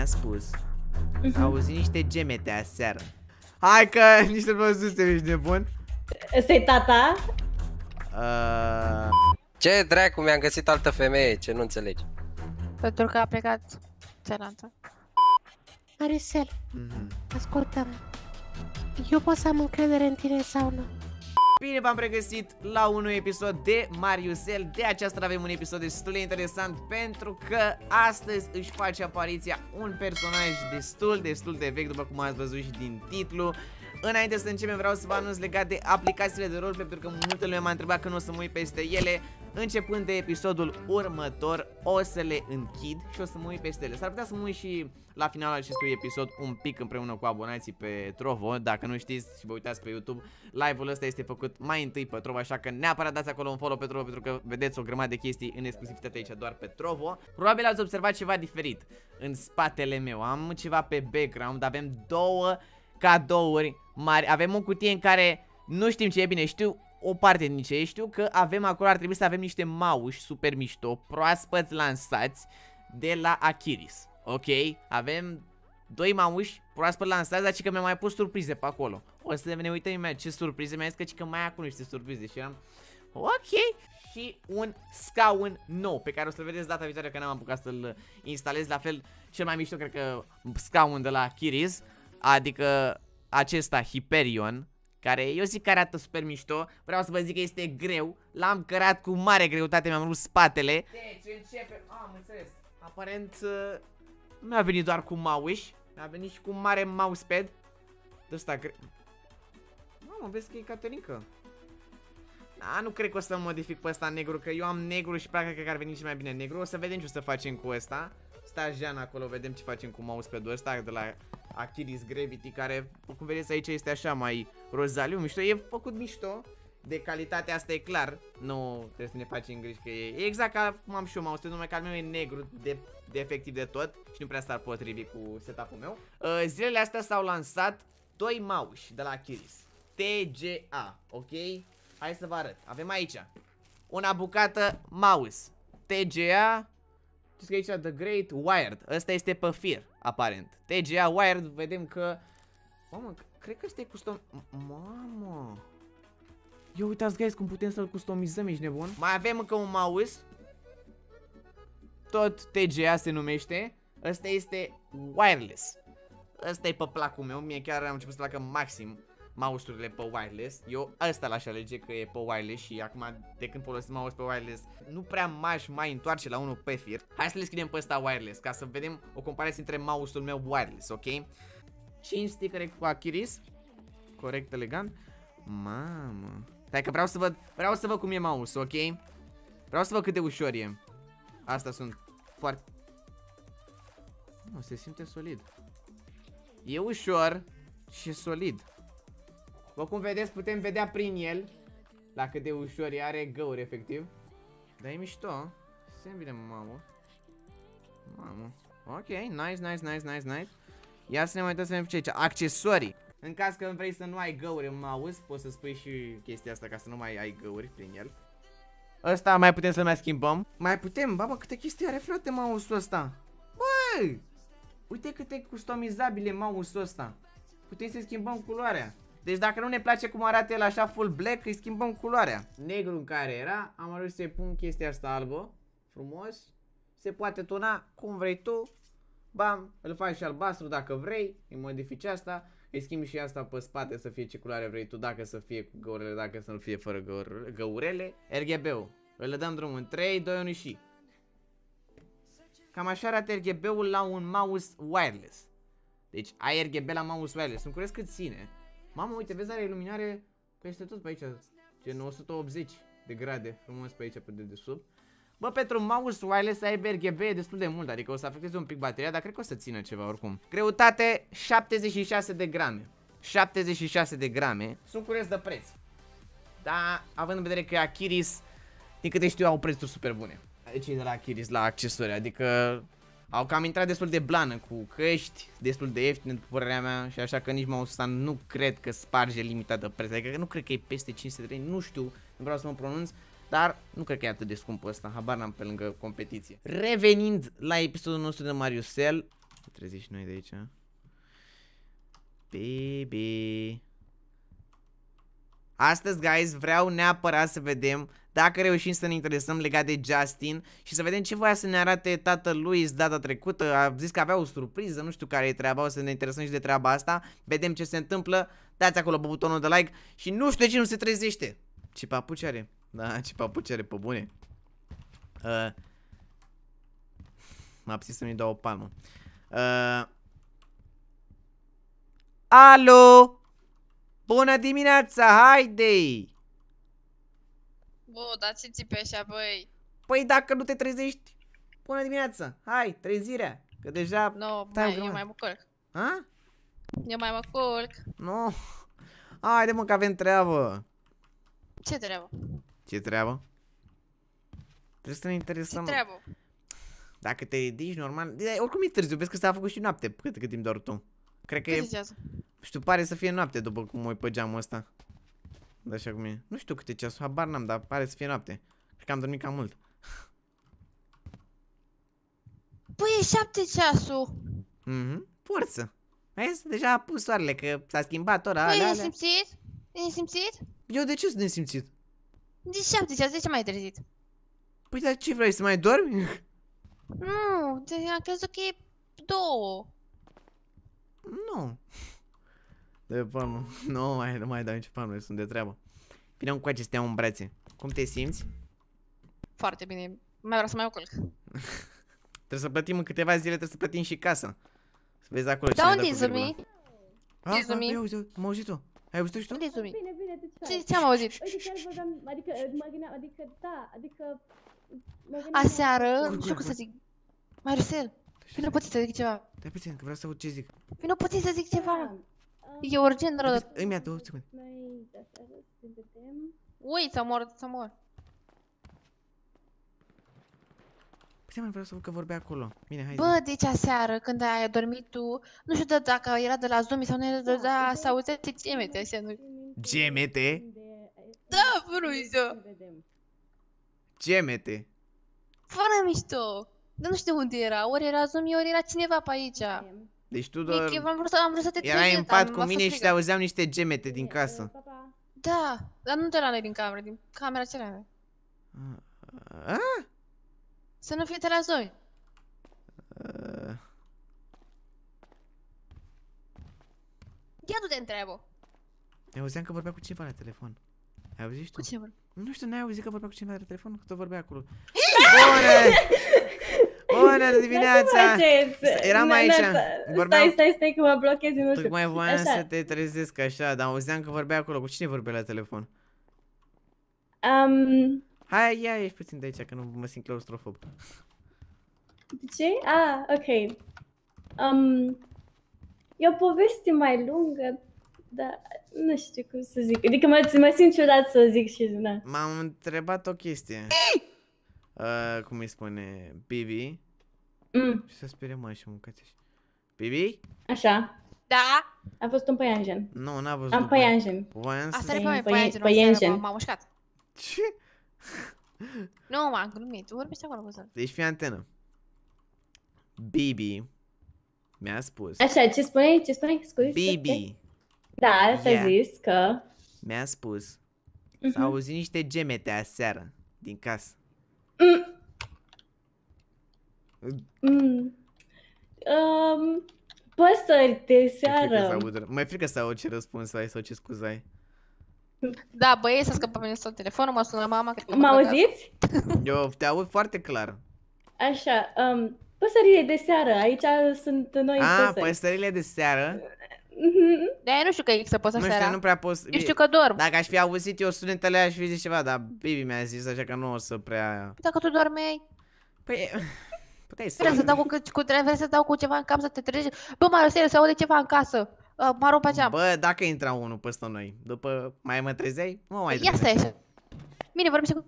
mi-a spus Mhm. Am auzit niște gemete aseară Hai că niște văzuse, ești nebun Ăsta e tata? uh, Ce dracu, mi-am găsit altă femeie, ce nu înțelegi. Pentru că a plecat țelanța. Marisel, mhm. ascultă-mă. Eu pot să am încredere în tine sau nu? Bine v-am pregăsit la un nou episod de Mariusel De aceasta avem un episod destul de interesant Pentru că astăzi își face apariția un personaj destul, destul de vechi După cum ați văzut și din titlu Înainte să începem vreau să vă anunț legat de aplicațiile de rol Pentru că multă lume m-a întrebat că nu o să mă uit peste ele. Începând de episodul următor O să le închid și o să mă uit peste ele. S-ar putea să mă uit și la finalul acestui episod Un pic împreună cu abonații pe Trovo. Dacă nu știți și vă uitați pe YouTube Live-ul ăsta este făcut mai întâi pe Trovo Așa că neapărat dați acolo un follow pe Trovo Pentru că vedeți o grămadă de chestii în exclusivitate aici doar pe Trovo. Probabil ați observat ceva diferit în spatele meu. Am ceva pe background. Avem două cadouri mari Avem o cutie în care nu știm ce e bine Știu o parte din ce e Știu că avem acolo, ar trebui să avem niște mauși super mișto Proaspăți lansați de la Akiris Ok, avem doi mauși proaspăt lansați, dar ci că mi-a mai pus surprize pe acolo. O să ne uităm imediat ce surprize, mi-a zis că, ci că mai acum niște surprize și eram ok. Și un scaun nou pe care o să-l vedeți data viitoare că n-am apucat să-l instalez. La fel, cel mai mișto cred că scaun de la Kiris, adică acesta Hyperion, care eu zic că arată super mișto. Vreau să vă zic că este greu. L-am cărat cu mare greutate, mi-am rupt spatele. Deci începe, am înțeles. Aparent uh, nu mi-a venit doar cu mouse Mi-a venit și cu un mare mousepad De ăsta cre... Mamă, vezi că e Caterinca Da, nu cred că o să modific pe ăsta negru Că eu am negru și parcă cred că ar veni și mai bine negru O să vedem ce o să facem cu ăsta Sta Jean acolo, vedem ce facem cu mousepad-ul ăsta De la Achilles Gravity Care, cum vedeți aici, este așa mai rozaliu Mișto, e făcut mișto de calitate asta e clar. Nu trebuie să ne facem griji că e, e exact ca cum am și eu mouse numai că al meu e negru de, de efectiv de tot Și nu prea s-ar potrivi cu setup-ul meu. Uh, Zilele astea s-au lansat doi mouse de la Kiris TGA, ok? Hai să vă arăt, avem aici Una bucată mouse. TGA Știți că aici The Great Wired. Ăsta este pe fir, aparent TGA Wired, vedem că Mamă, cred că ăsta e custom Mamă Ia uitați, guys, cum putem să-l customizăm, ești nebun? Mai avem încă un mouse. Tot TGA se numește. Ăsta este wireless. Ăsta e pe placul meu. Mie chiar am început să placă maxim mouse-urile pe wireless. Eu ăsta l-aș alege că e pe wireless și acum de când folosim mouse pe wireless nu prea m-aș mai întoarce la unul pe fir. Hai să le scriem pe ăsta wireless ca să vedem o comparație între mouse-ul meu wireless, ok? 5 stickere cu Akiris. Corect, elegant. Mamă. Stai că vreau să văd, vreau să văd cum e mouse, ok? Vreau să văd cât de ușor e. Asta sunt foarte... Nu, se simte solid. E ușor și solid. După cum vedeți, putem vedea prin el la cât de ușor e, are găuri, efectiv. Dar e mișto. Se bine, mamă. Mamă. Ok, nice, nice, nice, nice, nice. Ia să ne mai uităm să vedem ce aici. Accesorii. În caz că vrei să nu ai găuri în mouse, poți să spui și chestia asta ca să nu mai ai găuri prin el. Ăsta mai putem să mai schimbăm. Mai putem, baba, câte chestii are frate mouse-ul ăsta. Băi! Uite câte customizabile mouse-ul ăsta. Putem să schimbăm culoarea. Deci dacă nu ne place cum arată el așa full black, îi schimbăm culoarea. Negru în care era, am reușit să-i pun chestia asta albă. Frumos. Se poate tona cum vrei tu. Bam, îl faci și albastru dacă vrei, îi modifici asta. Îi schimbi și asta pe spate să fie ce culoare vrei tu, dacă să fie cu găurele, dacă să nu fie fără găur găurele. RGB-ul. Îl dăm drumul în 3, 2, 1 și. Cam așa arată RGB-ul la un mouse wireless. Deci ai RGB la mouse wireless. Sunt curios cât ține. Mamă, uite, vezi, are iluminare peste tot pe aici. Gen 180 de grade frumos pe aici, pe dedesubt. Bă, pentru mouse wireless ai RGB e destul de mult, adică o să afecteze un pic bateria, dar cred că o să țină ceva oricum. Greutate 76 de grame. 76 de grame. Sunt curios de preț. Da, având în vedere că Akiris, din câte știu, au prețuri super bune. Cei de la Akiris la accesorii, adică au cam intrat destul de blană cu căști, destul de ieftine după părerea mea și așa că nici mouse ăsta nu cred că sparge limita de preț. Adică nu cred că e peste 500 de lei, nu știu, nu vreau să mă pronunț, dar nu cred că e atât de scump ăsta, habar n-am pe lângă competiție. Revenind la episodul nostru de Mario Cell, trezim și noi de aici. Baby. Astăzi, guys, vreau neapărat să vedem dacă reușim să ne interesăm legat de Justin și să vedem ce voia să ne arate tatăl lui data trecută. A zis că avea o surpriză, nu știu care e treaba, o să ne interesăm și de treaba asta. Vedem ce se întâmplă. Dați acolo pe butonul de like și nu știu de ce nu se trezește. Ce papuci are? Da, ce papuci are, pe bune. Uh, M-a pus să-mi dau o palmă. Uh, alo! Bună dimineața, haide! Bă, dați ți pe așa, băi. Păi dacă nu te trezești, bună dimineața, hai, trezirea, că deja... Nu, Stai, mai, grămadă. eu mai mă culc. Ha? Eu mai mă culc. Nu. Haide mă că avem treabă. Ce treabă? Ce treabă? Trebuie să ne Ce interesăm. treabă? Dacă te ridici normal, de- oricum e târziu, vezi că s-a făcut și noapte, cât, cât timp doar tu. Cred că Cât e, zicează? știu, pare să fie noapte după cum uit pe geamul ăsta. Da, așa cum e. Nu știu câte ceasul, habar n-am, dar pare să fie noapte. Cred că am dormit cam mult. Băi, e șapte ceasul. Mhm, forță. Vezi? Deja a pus soarele, că s-a schimbat ora, Băi, alea, e alea. simțit? E simțit? Eu de ce sunt nesimțit? De șapte ceasul, de ce mai trezit? Păi dar ce vrei, să mai dormi? Nu, de, am crezut că e două. nu. De palmă. Nu mai, nu mai dau nicio palmă, sunt de treabă. Vine un coace să te iau în brațe. Cum te simți? Foarte bine, mai vreau să mai o culc. Trebuie să plătim în câteva zile, trebuie să plătim și casa. Să vezi acolo Da, cine unde dă e cu Zumi? virgulă. Ah, Unde-i ah, Zumi? ia uite, am auzit-o. Ai auzit-o și tu? Unde e Zumi? Bine, bine, de ce Ce, faci? ce am auzit? Uite, chiar vorbeam, adică mă gândeam, adică da, adică... mă gândeam Aseară, la- nu știu cum să zic. Marcel, vino puțin să zic ceva. Stai puțin, că vreau să aud ce zic. Vino puțin să zic ceva. Mă. Ah, E urgent rău. Îmi ia două secunde. Noi de aseară să vedem. Ui, să mor, să mor. Puțin mai vreau să văd că vorbea acolo. Bine, hai zi. Bă, deci aseară, când ai dormit tu, nu știu de dacă era de la Zumi sau nu era de la... Să auzeai ce gemete, așa, nu... Gemete? Da, Bruizo! Gemete. Fără mișto! Dar nu știu unde era, ori era Zumi, ori era cineva pe aici. Deci tu Mic, eu doar am vrut să, am vrut să te erai trezesc, în pat am- cu m-a mine fost și te frică. auzeam niște gemete din casă. Papa. Da, dar nu de la noi din cameră, din camera cealaltă. Ah? Să nu fie de la Zumi. Uh, Ia du-te întreabă. Eu auzeam că vorbea cu cineva la telefon. Ai auzit și tu? Cu ce vor? Nu știu, n-ai auzit că vorbea cu cineva la telefon? Că tot vorbea acolo. Bună! Bună dimineața! Eram aici, vorbeam- Stai, stai, stai că mă blochez, nu știu. Tocmai voiam Așa. să te trezesc așa, dar auzeam că vorbea acolo. Cu cine vorbea la telefon? Um, Hai, ia, ieși puțin de aici, că nu mă simt claustrofob. de ce? Ah, ok. Um, e o poveste mai lungă, dar nu știu cum să zic. Adică mă, mă simt ciudat să zic și da. M-am întrebat o chestie. Uh, cum îi spune? Bibi? Mm, Și să sperie mă și mâncați Bibi? așa. Da, A fost un păianjen. Nu, n-a văzut. Am păianjen. Voiam să... asta e Păi- pe mai păi- păianjenul, păianjen. aseară m-a mușcat. Ce? Nu, m-am glumit, tu vorbești acolo cu Zumi. Deci fii antenă. Bibi mi-a spus. Așa, ce spuneai? Ce spuneai? Scuze? Bibi Da, ți-a Yeah. zis că... mi-a spus să Mhm. auzi niște gemete aseară din casă. Mm. Mm. Um, păsări de Mi-e frică să seară. aud, mai frică să aud ce răspuns ai sau ce scuze ai. Da, băieți, să scăpăm pe tot telefonul, mă sună mama, cred că Mă mă băga. auziți? Eu te aud foarte clar. Așa, um, păsările de seară. Aici sunt noi A, păsări. păsările de seară. Mhm. De aia nu știu că există poți Nu știu, seara. nu prea pot... Eu știu că dorm. Dacă aș fi auzit eu sunetele aș fi zis ceva, dar Bibi mi-a zis așa că nu o să prea... Dacă tu dormeai, Păi, puteai să... vrei să dau cu, cu, vrei să dau cu ceva în cap să te trezești. Bă, Marosel, se aude ceva în casă. Uh, mă rog pe geam. Bă, dacă intra unul peste noi, după mai mă trezeai, nu mă mai Ia trezeai. stai așa. Bine, vorbește cu...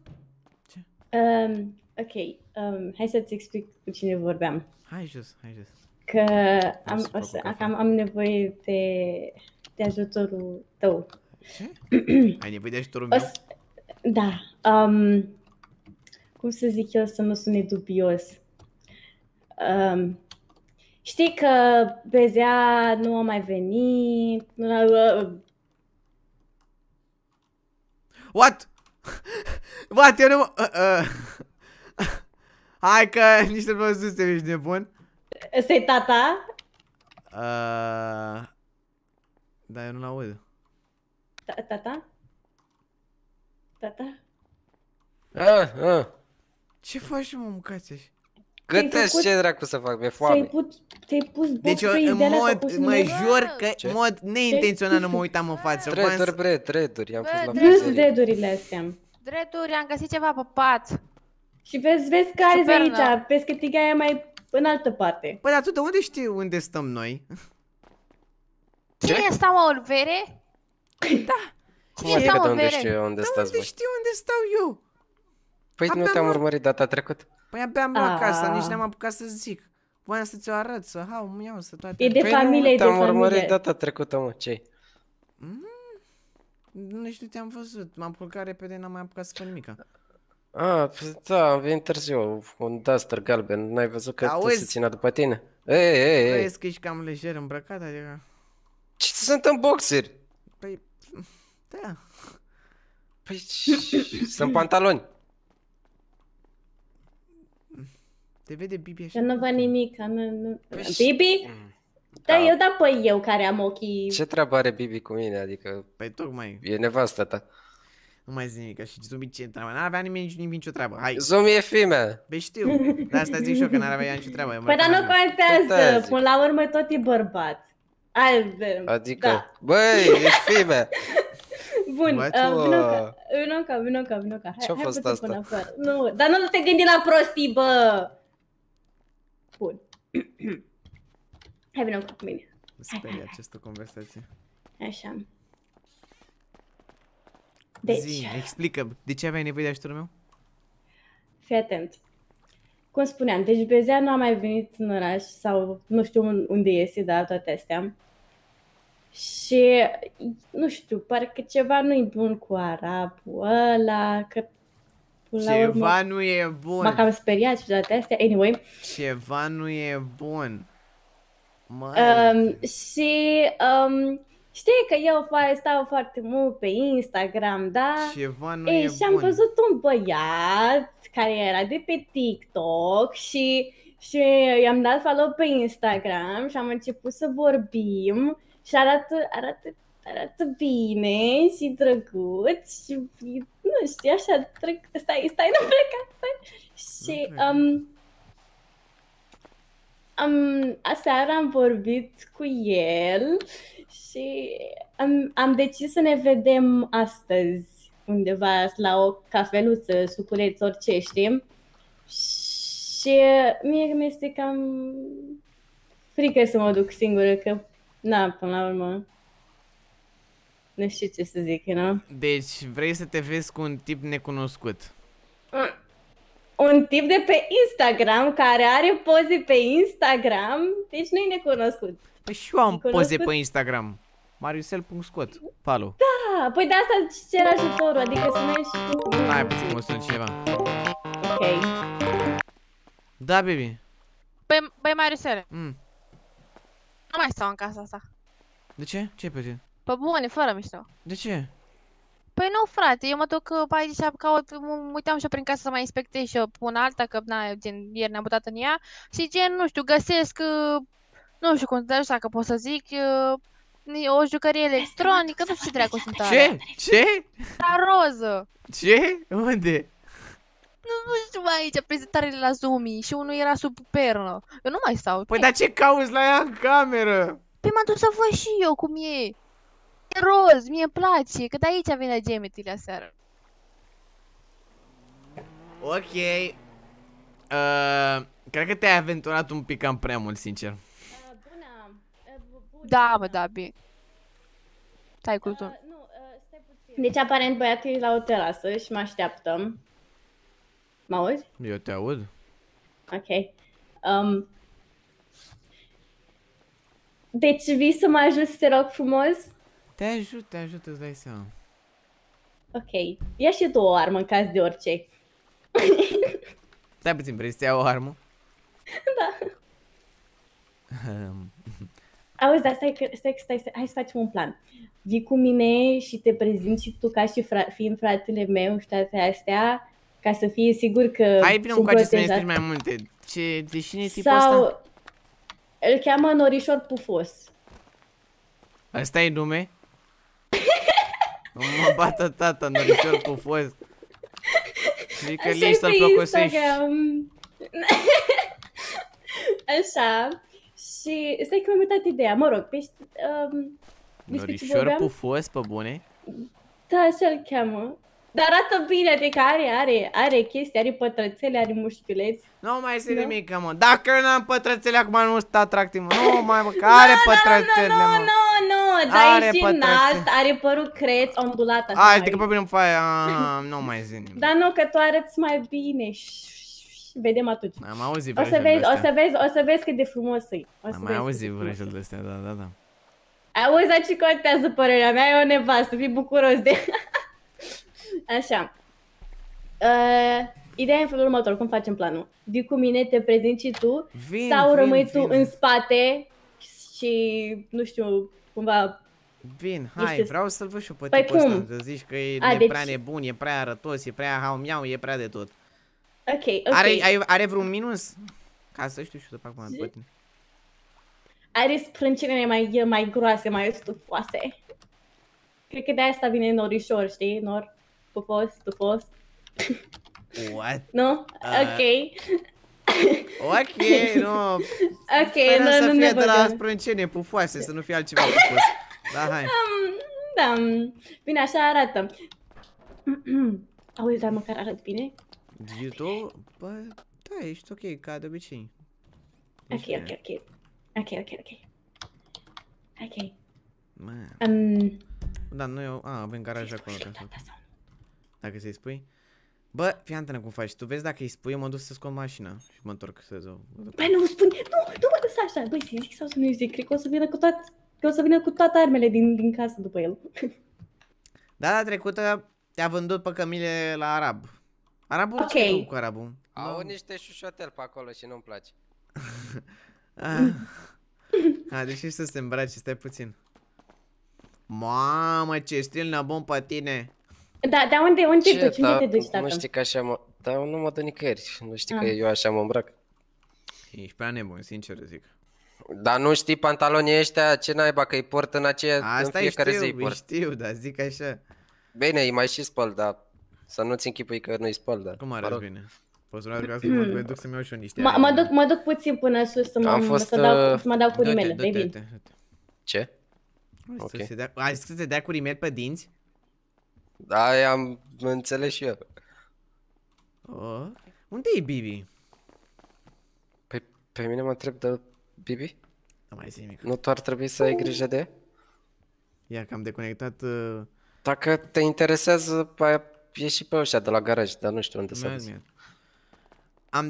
Um, ok, um, hai să-ți explic cu cine vorbeam. Hai jos, hai jos. Că am, să o fac să, o cafea. am, am nevoie de, de ajutorul tău. Ce? Ai nevoie de ajutorul O meu? să, da, um, cum să zic eu să mă sune dubios? Um, Știi că Bezea nu a mai venit. Nu a... What? What? Eu nu... mă- Uh, uh. Hai că nici nu văzusem, ești nebun. Ăsta-i tata? Uh, dar eu nu aud. Ta- Tata? Tata? Ah, ah. Ce faci, mă, mâncați așa? Gătesc făcut- ce dracu să fac, mi-e Ți-ai foame. pus, ți-ai pus box Deci eu freeze în de alea sau mod, cum se mă numește? jur că Ce? în mod neintenționat nu mă Ce? uitam în față. Voiam Treturi, să- bre, treturi, am fost la Bă, Nu sunt frizerie. dreadurile astea. Drepturi, am găsit ceva pe pat. Și vezi, vezi care Super, aici, da. vezi că tigaia e mai în altă parte. Păi, dar tu de unde știi unde stăm noi? Ce? Cine stau mă, Olvere? Cum Ce adică stau de în unde vere? știu eu unde De stați unde voi? știu unde stau eu? Păi nu Abia te-am mă- urmărit data trecută. Păi abia am luat Ah. casa, nici n-am apucat să zic. Voiam să ți-o arăt, să hau, îmi iau, să toate. E de Păi familie, nu e de te-am urmărit familie. data trecută, mă, ce Nici nu te-am văzut, m-am culcat repede, n-am mai apucat să fac nimica. Ah, păi da, am venit târziu, un duster galben, n-ai văzut că tu Auzi? se ținea după tine? Ei, ei, ei, Crezi că ești cam lejer îmbrăcat, adică... ce sunt în boxeri? Păi, da. Păi, sunt pantaloni. Te vede Bibi Că așa. nu văd nimic. că Nu, nu. Păi, Bibi? Da, eu da pe eu care am ochii. Ce treabă are Bibi cu mine? Adică Păi tocmai, e nevastă ta. nu mai zic nimic, și Zumi ce treabă, n-ar avea nimeni nici, nicio treabă, hai. Zumi e fimea. Păi știu, de asta zic și eu că n-ar avea ea nicio treabă. eu Păi dar nu îmbrăcat la contează, Contează. până la urmă tot e bărbat. Ai, Adică, Da. băi, ești fimea. Bun, What? uh, vino ca, vino ca, vino ca, vino ca. Hai, Ce-a hai fost puțin asta? până afară. Nu, dar nu te gândi la prostii, bă! Bun. Hai, vino ca cu mine. Mă sperie această conversație. Așa. Deci, Zi, explică, de ce aveai nevoie de ajutorul meu? fii atent. Cum spuneam, deci Bezea nu a mai venit în oraș sau nu știu un- unde este, da, toate astea. Și, nu știu, parcă ceva nu-i bun cu arabul ăla, că până la urmă Ceva nu e m-a bun. cam speriat și toate astea. Anyway, Ceva nu e bun. Măi, um, și um, știi că eu fa- stau foarte mult pe Instagram, da? ceva nu Ei, e și am bun. văzut un băiat care era de pe TikTok și, și i-am dat follow pe Instagram și am început să vorbim și arată, arată, arată bine și drăguț și nu știu, așa, trec, stai, stai, nu pleca, stai. Și Nu plec. um, am, aseară am vorbit cu el și am, am decis să ne vedem astăzi undeva la o cafeluță, suculeț, orice, știi? Și mie mi este cam frică să mă duc singură, că, na, până la urmă, nu știu ce să zic, you know? Deci vrei să te vezi cu un tip necunoscut. Un tip de pe Instagram care are poze pe Instagram, deci nu-i necunoscut. Păi și eu am poze Necunoscut? pe Instagram. mariusel.scot. Follow. Da, păi de asta îți cer ajutorul, adică să mergi și tu. Hai puțin că mă sună cineva. Ok. Da, baby. Băi, băi Mariusele, Mm. nu mai stau în casa asta. De ce? Ce pe tine? Pe bune, fără mișto. De ce? Păi nu, frate, eu mă duc uh, pe aici, caut, mă uitam și eu prin casă să mai inspectez și eu pe una alta, că na, gen, ieri ne-am mutat în ea și gen, nu știu, găsesc, uh, nu știu cum, nu știu dacă pot să zic, uh, o jucărie electronică, nu știu ce dracu sunt alea. Ce? Ce? La roză. Ce? Unde? Nu, nu știu mai aici, prezentarele la Zoomi și unul era sub pernă. Eu nu mai stau. Păi dar ce cauți la ea în cameră? Păi m-am dus să văd și eu cum e. E roz, mie îmi place, că de aici vine gemetile aseară. Ok. Uh, cred că te-ai aventurat un pic cam prea mult, sincer. Bună. Da, mă, da, bine. Stai cu tu. Deci aparent băiatul e la o terasă și mă așteaptă. Mă auzi? Eu te aud. Ok. Um, deci vii să mă ajuți, te rog frumos? Te ajut, te ajut, îți dai seama. Ok. Ia și tu o armă în caz de orice. Stai puțin, vrei să iau o armă? Da. Auzi, dar stai, că- stai, stai, stai, hai să facem un plan. Vii cu mine și te prezinți și tu ca și fra- fiind fratele meu și toate astea, ca să fie sigur că Hai vină sunt încoace să ne protejat. explici mai multe. Ce, de cine e tipul ăsta? Sau îl cheamă Norișor Pufos. Asta e nume? Mă bată tata, norișor pufos. Zic că Așa liști să-l flocosești. Instagram. Așa. Și stai că mi-am uitat ideea. Mă rog, pe, um, despre ce Norișor vorbeam? pufos, pe bune? Da, așa îl cheamă. Dar arată bine, adică are, are, are chestii, are pătrățele, are mușchiuleți. Nu mai este Da. nimic, mă. Dacă eu n-am pătrățele acum nu sunt atractiv, mă. Nu mai, mă, că are pătrățele, Nu, mă. nu, nu, dar Are e și pătrățe. înalt, are părul creț, ondulat așa. Ai, mai- adică pe bine îmi faci, a, nu mai zi nimic. Dar nu, că tu arăți mai bine. Vedem atunci. Am auzit O să vrăjeli vezi, o să de-astea. vezi, o să vezi cât de frumos e. O să Am mai vezi auzit cât de frumos vrăjeli de astea, da, da, da. Auzi, dar ce contează părerea mea? E o nevastă, fii bucuros de... Așa. Uh, ideea e în felul următor, cum facem planul? Vii cu mine, te prezinți și tu, Vin, sau vin, rămâi tu vin. în spate și, nu știu, cumva... Vin, hai, Niște- vreau să-l văd și eu pe Păi tipul ăsta. cum? Să zici că e, A, e deci- prea nebun, e prea arătos, e prea haumiau, e prea de tot. Ok, ok. Are, ai, are vreun minus? Ca să știu și eu după acum Zi. pe tine. Are sprâncenele mai, mai groase, mai stufoase. Cred că de asta vine norișor, știi? Nor, pufos, stufos. What? Nu? Ah. Ok. Ok, nu. Ok, Sperăm să nu, nu fie ne de la băgăm. sprâncene pufoase, să nu fie altceva pufos. Da, hai. Da, bine, așa arată. Auzi, dar măcar arăt bine? YouTube? Bă, da, ești ok, ca de obicei. Ok, Ești ok, bine. ok. Ok, ok, ok. Ok. Man. Um, Da, noi au... A, avem garaj acolo. ca să- da, sau nu. Dacă să-i spui. Bă, fii antenă cum faci. Tu vezi dacă îi spui, eu mă duc să scot mașina și mă întorc să o... o duc. Băi, nu spune, nu, nu mă lăsa așa. Băi, să zic sau să nu zic, cred că o să vină cu toate, că o să vină cu toate armele din, din casă după el. Data trecută te-a vândut pe cămile la arab. Arabul Ok. ce ai făcut cu arabul? Au Nu. niște șușotel pe acolo și nu-mi place. Ah. A, deși să se îmbrace, stai puțin. Mamă, ce stil nebun pe tine. Da, dar unde, unde te duci? Unde da, te duci, tată? nu știi că așa mă... Dar nu mă dă nicăieri. Nu știi că Ah. eu așa mă îmbrac. Ești prea nebun, sincer zic. Dar nu știi pantalonii ăștia ce naiba că îi port în aceea în Asta e fiecare zi îi știu, port. știu, dar zic așa. Bine, îi mai și spăl, dar să nu-ți închipui că nu-i spăl, dar... Cum mă arăți rog. bine? Poți să mă să mă duc să-mi iau și eu niște Mă, aia. mă, duc, mă duc puțin până sus să mă, Am fost, să, dau, uh, să mă dau cu Du-te, rimele. du-te, Vei du-te, du-te. Ce? Hai să Ok. se dea- Ai zis să te dea cu rimel pe dinți? Da, aia am înțeles și eu. Oh. Unde e Bibi? Păi pe mine mă întreb de Bibi? Nu mai zic nimic. Nu tu ar trebui să ai grijă de ea? Ia că am deconectat... Uh... Dacă te interesează, aia e și pe ăștia de la garaj, dar nu știu unde să mi-a- vezi. mi-a- Am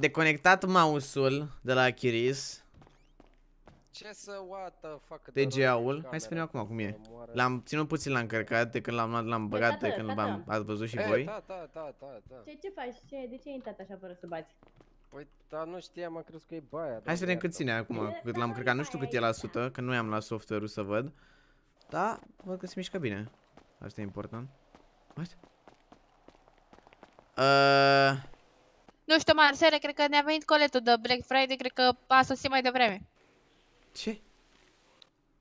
mouse-ul de la Chiris, Ce să what the fuck? TGA-ul. Hai să vedem acum cum e. L-am ținut puțin la încărcat de când l-am luat, l-am băgat, de tată, când tată. l-am ați văzut și Eh, voi. Da, da, da, da, da. Ce, ce faci? Ce, de ce ai intrat așa fără să bați? Păi, dar nu știam, am crezut că e baia. Hai să vedem cât ține acum, cât l-am încărcat. Nu știu cât e la sută, că nu i-am la software-ul să văd. Da, văd că se mișcă bine. Asta e important. What? Uh, Nu știu, Marcele, cred că ne-a venit coletul de Black Friday, cred că a sosit mai devreme. Ce?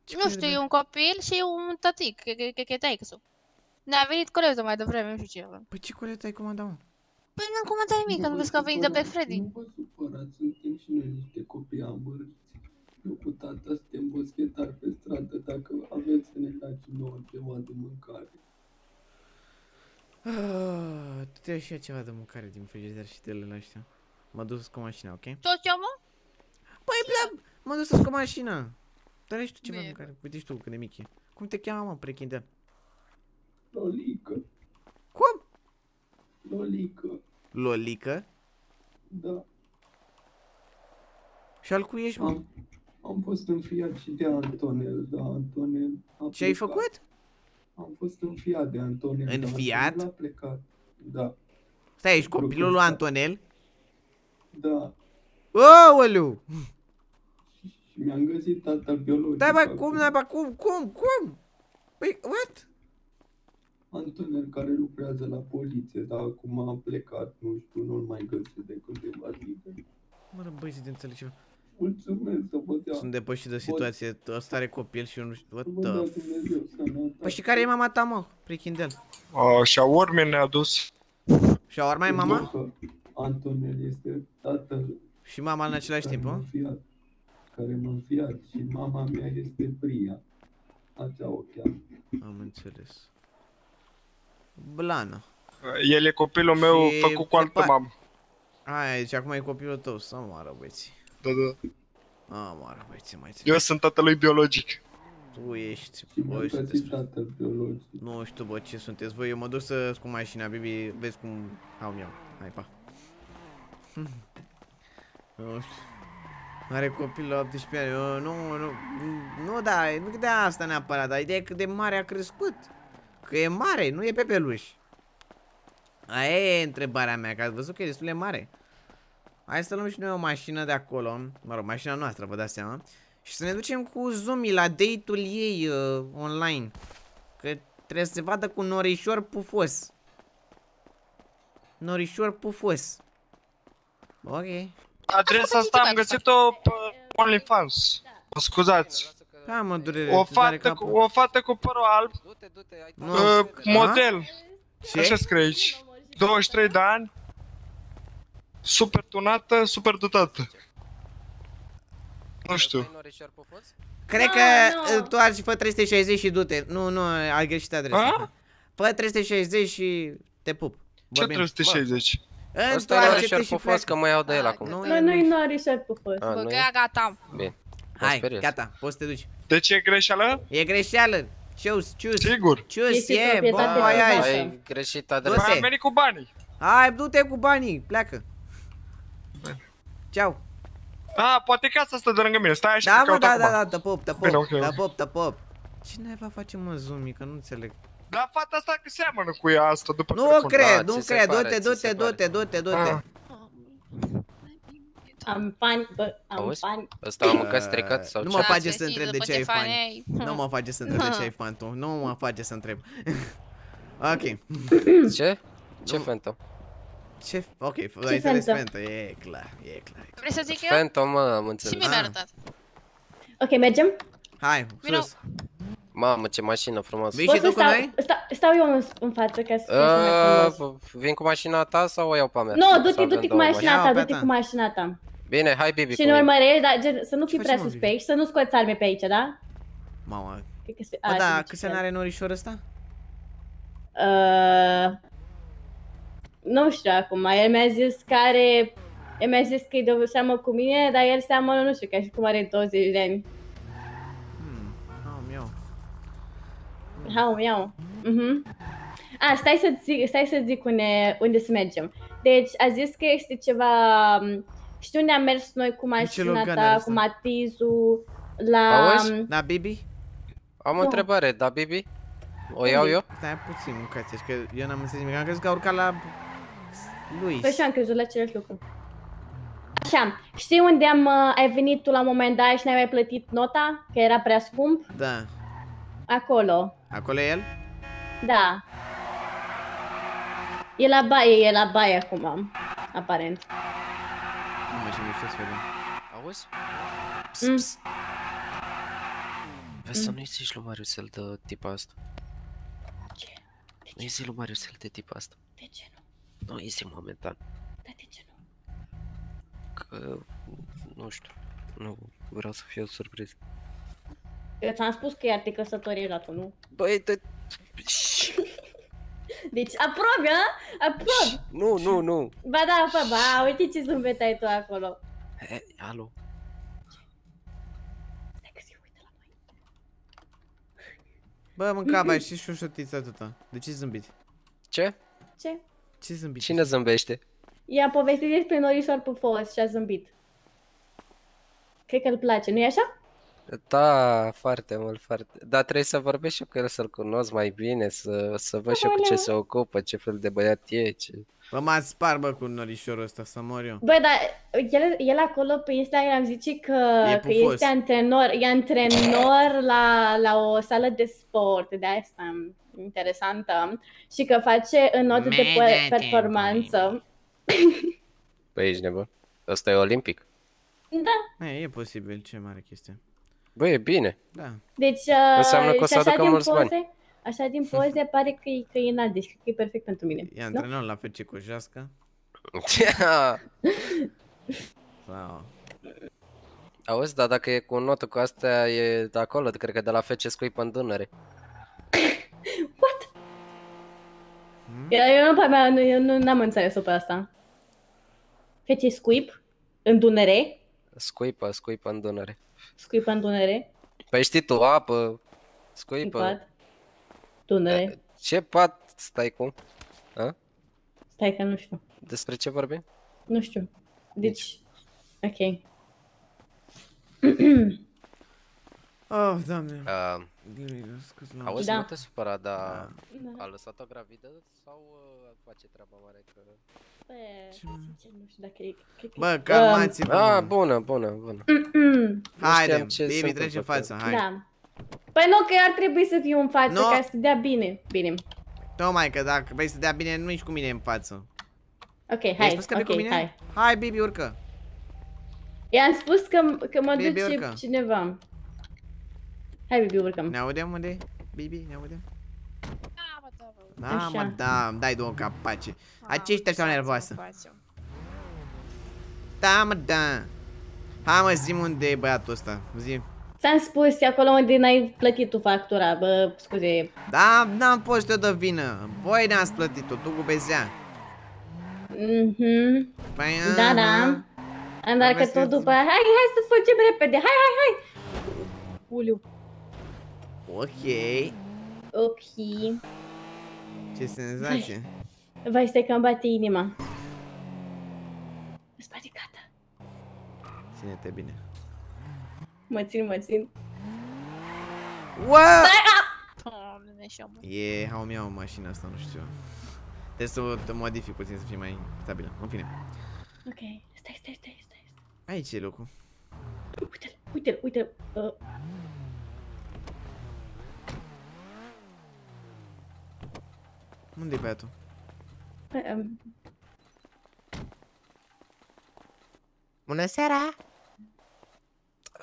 Ce nu crezi știu, de- e un copil și un tătic, cred că- cred că e taică Ne-a venit coletul mai devreme, nu știu ce. Păi ce colet ai comandat, mă? Păi nu am comentat nimic, că nu vezi că a venit de Black Friday. Nu vă supărați, suntem și noi niște copii amărâți. Eu cu tata suntem boschetari pe stradă, dacă aveți să ne dați nouă ceva de mâncare. Ah, tu te și ia ceva de mâncare din frigider și de la ăștia. Mă duc cu mașina, ok? Tot ce mă? Păi, bla, mă duc să-ți cu mașina. Dar și tu ceva de Bine. mâncare. Uite și tu cât de mic e. Cum te cheamă, mă, prechindel? Lolică, Cum? lolică, Lolică? da. Și al cui ești, mă? Am, am fost înfiat și de Antonel, da, Antonel a Ce ai făcut? Am fost înfiat de Antonel, da, Înfiat? Antonel a plecat. Da, Stai, ești copilul lui ăsta. Antonel? da. Aoleu! Și mi-am găsit tatăl biologic. Da, bă, acum. cum, da, bă, cum, cum, cum? Păi, what? Antonel care lucrează la poliție, dar acum a plecat, nu știu, nu-l mai găsesc de câteva zile. Mă, ră, băi, să te înțeleg ceva. Mulțumesc să vă dea, Sunt depășit de situație, ăsta are copil și eu nu știu, what să vă dea the... Dumnezeu sănătate. Păi și care e mama ta, mă? Prichindel. Uh, și urme ne-a dus. Și a mai mama? Pentru că Antonel este tatăl Și mama în același care timp, m-a mă? Înfiat, care m-a înfiat și mama mea este Priya. Așa o cheamă. Am înțeles. Blană. Uh, El e copilul meu Și făcut cu se altă pa- mamă. Aia, deci acum e copilul tău, să moară băieții. Da, da. A, moară băieții, mai țin. Eu sunt tatălui biologic. Tu ești, Și mi-a voi găsit sunteți... tatăl biologic. Nu știu, bă, ce sunteți voi, eu mă duc să cu mașina, Bibi, vezi cum au eu. Hai, pa. Nu știu. Are copil la 18 ani, eu, nu, nu, nu, da, nu de asta neapărat, dar ideea e cât de mare a crescut. Că e mare, nu e pe peluș. Aia e întrebarea mea, că ați văzut că e destul de mare. Hai să luăm și noi o mașină de acolo, mă rog, mașina noastră, vă dați seama. Și să ne ducem cu Zumi la date-ul ei uh, online. Că trebuie să se vadă cu norișor pufos. Norișor pufos. Ok. Adresa asta am găsit-o pe OnlyFans. Mă scuzați. Ha, mă durere. O îți doare fată, cu, capul. o fată cu părul alb, Du-te, du-te, ai Nu. uh, model, Ce? așa scrie aici. 23 de ani, super tunată, super dotată. Nu știu. Ăsta-i norișor pufos? Cred Nu, că nu. uh, tu argi fă 360 și du-te. Nu, nu, ai greșit adresa. A? Fă 360 și te pup. Ce 360? Ăsta e norișor pufos, că mă iau de el acum. Nu, Nu, nu-i norișor pufos. A, Bă, nu că e? ea gata. Bine. Mă Hai, speriez. gata, poți să te duci. Deci e greșeală? E greșeală. Choose, choose. Sigur. Choose, Este e, proprietate bă, ai, privată. ai. Ai greșit Du-te. adresa. Mai am venit cu banii. Hai, du-te cu banii, pleacă. Ceau. A, poate casa asta de lângă mine. Stai așa Da, că mă, caut da, acum. da, da, te pop, te pop, Bine, ok, te ok. pop, te pop. Ce naiba face mă Zumi, că nu înțeleg. Dar fata asta că seamănă cu ea asta după Nu telefon. cred, da, nu ți se cred, pare, du-te, ți se du-te, pare. du-te, du-te, du-te. Ah. Am bani, bă, am Auzi? bani. Ăsta a mâncat stricat sau Nu ce? mă Da, face ce să știi, întreb de după ce ai fan fani. ai. Nu mă face să întreb de ce ai fan tu. Nu mă face să întreb. Ok. Ce? Ce Phantom? Ce? Ok, ai Ce înțeles Phantom? Fenta, e clar, e clar. Vrei să zic eu? Phantom, mă, am Și înțeles. mie mi-a Ah. arătat. Ok, mergem? Hai, Vino. sus. Mamă, ce mașină frumoasă. Vii Pot și să tu cu stau, noi? stau, stau eu în, în față ca să fie și mai Uh, frumos. vin cu mașina ta sau o iau pe a mea? Nu, Să du-te, avem du-te cu două mașini. mașina Ia-o ta, pe du-te ta. cu mașina ta. Bine, hai Bibi Și cu ne mine. urmărești, dar gen, să nu fii Ce prea facem, mă, suspect și să nu scoți arme pe aici, da? Mama. Cred că se... Bă, a, da, ce câți ani fel. are norișor ăsta? Uh, nu știu acum, el mi-a zis că are... El mi-a zis că e de seamă cu mine, dar el seamănă, nu știu, ca și cum are 20 de ani. Hau, iau. Mhm. A, stai să zic, stai să zic unde, unde să mergem. Deci, a zis că este ceva... m, Știu unde am mers noi cu mașina logan are ta, ăsta? cu Matizul, la... Auzi? Da, Bibi? Am o Nu. întrebare, da Bibi? O iau eu? Stai puțin, mâncați că eu n-am înțeles nimic. Am crezut că a urcat la... Lui. Păi și am crezut la același lucru. Așa, știi unde am, uh, ai venit tu la un moment dat și n-ai mai plătit nota? Că era prea scump? Da. Acolo. Acolo e el? Da. E la baie, e la baie acum, aparent. Nu mai ce mișto să vedem. Auzi? Mm. Vezi să nu-i zici lui Mariusel de tipa asta. Ce? De Nu-i ce? zi lui Mariusel de tipa asta. De ce nu? Nu îi zi momentan. Da, de ce nu? Că... Nu știu. Nu vreau să fiu surprins. Eu ți-am spus că iar te căsătorie la tu, nu? Băi, de... Deci, aprobi, a? Aprobi! Nu, nu, nu. Ba da, ba, ba, uite ce zâmbet ai tu acolo. He, alo. Stai că se uită la noi. Bă, mânca, bai și șușotița atâta. De ce zâmbit? Ce? Ce? Ce zâmbit? Cine zâmbește? I-a povestit despre norișor pufos și a zâmbit. Cred că îl place, nu-i așa? Da, foarte mult, foarte. Dar trebuie să vorbesc și eu cu el, să-l cunosc mai bine, să, să văd și eu cu ce Aoleu. se ocupă, ce fel de băiat e, ce... Bă, m-ați spart, bă, cu norișorul ăsta, să mor eu. Bă, dar el, el acolo pe Instagram zice că, E că pufos. este antrenor, e antrenor la, la o sală de sport, de asta interesantă, și că face înot de pe- Medete, performanță. Băi, ești nebun? Ăsta e olimpic? Da, E, e posibil, ce mare chestie. Bă, e bine. Da. deci uh, Înseamnă că o și să așa aducă din mulți bani. poze, așa din poze pare că e, că e înalt, deci cred că e perfect pentru mine. E nu? antrenor la FC Cojasca. Sau... Auzi, dar dacă e cu notă cu astea, e de acolo, cred că de la FC Scuip în Dunăre. Eu, eu nu, mea, nu, eu nu n-am înțeles-o pe asta. Fece scuip în Dunăre, Scuipă, scuipă în Dunăre. Scuip în Dunăre, Păi știi tu, apă, scuipă. scuipat, Dunăre. Ce pat stai cu? A? Stai că nu știu. Despre ce vorbim? Nu știu. Deci, ok. Oh, doamne. Uh, Scuze, la auzi, Da. nu te supăra, dar Da. a lăsat-o gravidă sau uh, face treaba mare că... Bă, sincer, nu știu dacă e... cred că- Bă, calmați-vă. Ah, mă. bună, bună, bună. Um, Haide, știam ce se baby, trece în întâmplă față, hai. da. Păi nu, că ar trebui să fiu în față Nu. ca să dea bine. Bine. Tocmai că dacă vrei să dea bine, nu ești cu mine în față. Ok, Ai hai, spus că vii cu ok, mine? hai. Hai, baby, urcă. I-am spus că, că mă Baby, duce urcă. cineva. Hai, baby, urcăm. Ne audem unde? Baby, ne audem? Da, mă, da, mă. Da, Așa. mă, da, îmi dai două capace. Ah, Aceștia sunt ce nervoasă. să facem? Da, mă, da. Hai, mă, zi unde e băiatul ăsta. Zi. Ți-am spus, e acolo unde n-ai plătit tu factura, bă, scuze. Da, n-am fost eu de vină. Voi ne-ați plătit-o, tu cu bezea. Mhm. Păi, Da, da. aha. Am dar că Povesteți. tot după aia, hai, hai să facem repede, hai, hai, hai! Uliu. Ok. Ok. Ce senzație. Vai, stai că îmi bate inima. Îți bate gata. Ține-te bine. Mă țin, mă țin. Wow! Doamne, și eu, mă. E how mi mașina asta, nu știu. Trebuie să o te modific puțin să fie mai stabilă. În fine. Ok, stai, stai, stai, stai. Aici e locul. Uite-l, uite-l, uite-l. Uh, Unde e băiatul? um, Bună seara!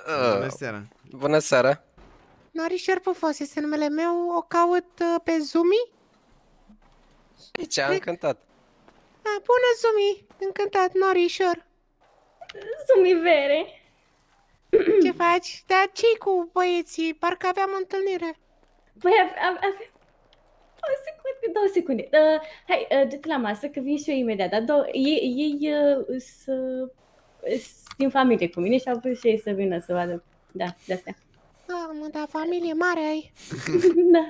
Bună Uh, seara. bună seara. Norișor Pufos este numele meu, o caut uh, pe Zumi? Aici, am cântat. Ah, bună Zumi! Încântat, Norișor! Sumivere. Ce faci? Dar ce cu băieții? Parcă aveam întâlnire. Păi avem... Ave... O secundă, două secunde. Uh, hai, uh, du-te la masă, că vin și eu imediat. Dar două, ei, ei uh, sunt din familie cu mine și au vrut și ei să vină să vadă. Da, de astea. Ah, mă, da, familie mare ai. da.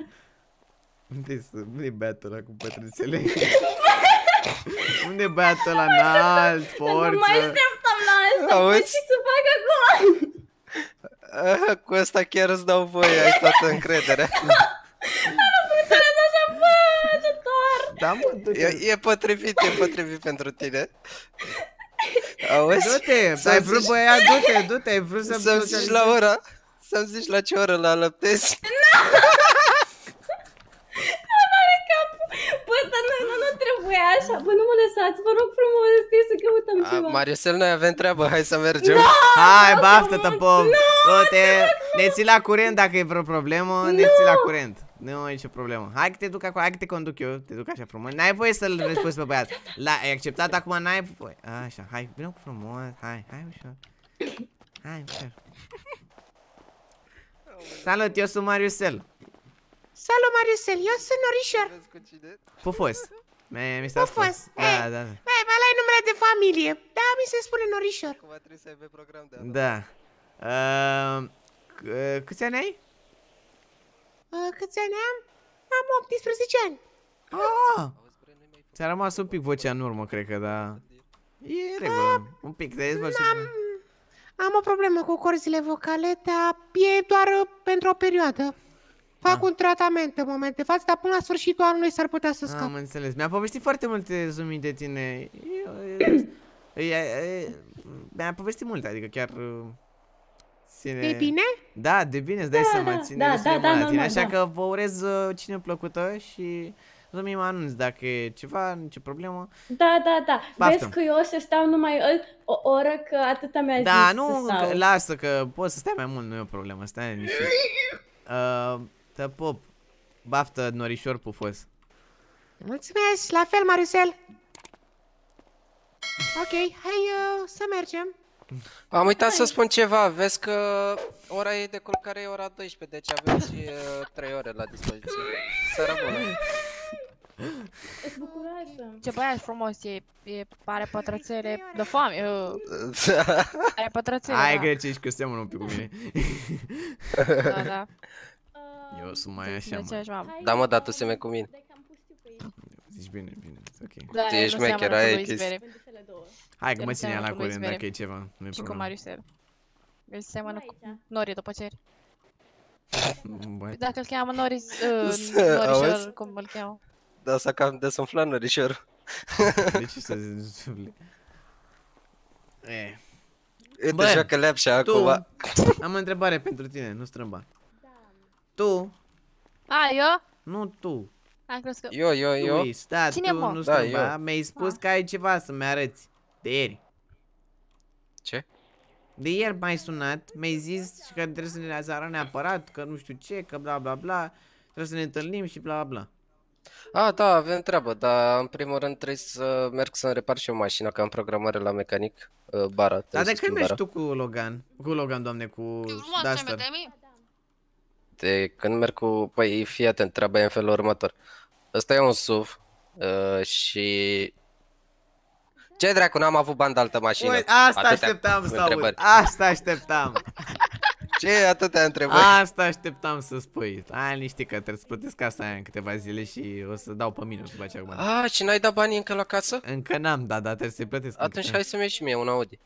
Unde e, unde e băiatul ăla cu pătrățele? unde e băiatul ăla înalt, Nu mai forță? așteptam la asta. Auzi? Auzi? Ce să fac acum? Uh, cu asta chiar îți dau voie, ai toată încrederea. Așa, bă, ajutor. Da, mă, du-te. E, e potrivit, e potrivit pentru tine. Auzi? Du-te, Să-mi ai vrut zici- băiat, du-te, du-te, ai vrut să Să-mi zici la ora? Să-mi zici la ce oră la alăptezi? Bă, dar nu, nu, nu trebuie așa. Bă, nu mă lăsați, vă rog frumos, trebuie să căutăm A, ceva. Mariusel, noi avem treabă, hai să mergem. Hai, baftă-te, pom! Du-te, ne ții la curent dacă e vreo problemă, ne ții la curent. Nu e nicio problemă. Hai că te duc acolo, hai că te conduc eu, te duc așa frumos. N-ai voie să-l răspunzi pe băiat. La, ai acceptat acum, n-ai voie. Așa, hai, vină cu frumos, hai, hai ușor. Hai, ușor. Salut, eu sunt Mariusel. Salut, Mariusel, eu sunt Norișor. Pufos. Mi, mi s-a spus. Pufos, Da, eh. da, da. Hai, mai ai numele de familie. Da, mi se spune Norișor. Acum trebuie să aibă program de Da. Uh, c- câți ani ai? Uh, câți ani am? Am 18 ani. Ah! Ți-a rămas un pic vocea în urmă, cred că, da. E în regulă. Un pic, te dezvolți. Am, Am o problemă cu corzile vocale, dar e doar uh, pentru o perioadă. Fac Ah. un tratament în moment de față, dar până la sfârșitul anului s-ar putea să scap. Am înțeles. Mi-a povestit foarte multe zumii de tine. Eu, e, e, e, mi-a povestit multe, adică chiar... uh, Ține... E bine? Da, de bine, îți dai Da, seama, da, ține da, destul de da, mult da, la tine, normal, așa da. că vă urez uh, cine plăcută și zumii mă anunț dacă e ceva, nicio problemă. Da, da, da. Baftă. Vezi că eu o să stau numai el- o oră, că atâta mi-a Da, zis nu, să stau. că- lasă că poți să stai mai mult, nu e o problemă, stai liniștit. Uh, te pup. Baftă, norișor pufos. Mulțumesc, la fel, Maricel. Ok, hai uh, să mergem. Am uitat să spun ceva, vezi că ora ei de culcare e ora 12, deci aveți uh, 3 ore la dispoziție. Seara bună. Sunt bucuroasă. Ce băiat frumos e, e are pătrățele de foame. uh, Are pătrățele, Hai da. grecești că seamănă un pic cu mine. Da, da. Eu sunt mai așa, De mă. aceeași mamă. Hai, Da, mă, dar tu hai, semeni cu mine. dai că am pus tu pe ei. Zici bine, bine, ok. Da, Tu el ești nu seamănă șmecher, cu aia e Luis chestia. Bere Vândusele două. Hai că El mă ține seamănă la cu Luis curent Bere. dacă e ceva. Nu e Și cu problemă. Mariusel. El seamănă cu Aici. Nori după ce Băi, Dacă îl cheamă Noris, uh, Să- Norișor, auzi? cum îl cheamă. Da, s-a cam desumflat norișor. De ce să zici? E, Uite, Bă, joacă leapșa tu, acum. am o întrebare pentru tine, nu strâmba. Tu, A, eu? nu tu, Am crezut că... Eu, eu, eu. Luis, da, Cine, tu, mă? nu Da, strâmba, eu. mi-ai spus Ah. că ai ceva să-mi arăți. De ieri. Ce? De ieri m-ai sunat, mi-ai zis că trebuie să ne azară neapărat, că nu știu ce, că bla bla bla, trebuie să ne întâlnim și bla bla bla. Ah, da, avem treabă, dar în primul rând trebuie să merg să-mi repar și o mașină, că am programare la mecanic, uh, bara. Dar trebuie de să când schimb mergi bara. tu cu Logan? Cu Logan, doamne, cu Duster. De când merg cu... Păi, fii atent, treaba e în felul următor. Ăsta e un SUV uh, și... Ce dracu, n-am avut bani de altă mașină. Uite, asta Atâtea așteptam să aud, întrebări. asta așteptam. Ce atâtea întrebări? Asta așteptam să spui. Ai liniștit că trebuie să plătesc casa aia în câteva zile și o să dau pe minus după aceea cu bani. Ah, și n-ai dat banii încă la casă? Încă n-am dat, dar trebuie să-i plătesc. Atunci încă. hai să-mi iei și mie un Audi.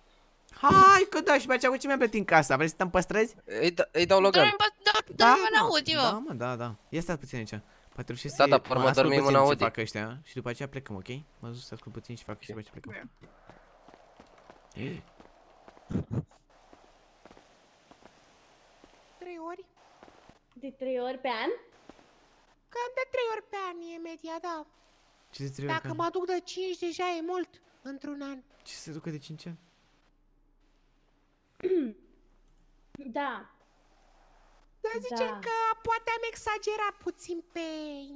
Hai că da, și după aceea cu ce mi-am plătit în casa? Vrei să stăm pe străzi? Îi, da, îi dau Logan. Da, mă, în Audi, da, mă. mă, da, da. Ia stați puțin aici. Poate reușesc Da, să da, pe urmă mă ascult dormim în puțin ce Audi. fac ăștia și după aceea plecăm, ok? Mă duc să ascult puțin și fac și după aceea plecăm. Trei ori? De trei ori pe an? Cam de trei ori pe an e media, da. Ce se trebuie Dacă mă duc de cinci, deja e mult într-un an. Ce se ducă de 5 ani? Da. Dar zicem Da. că poate am exagerat puțin pe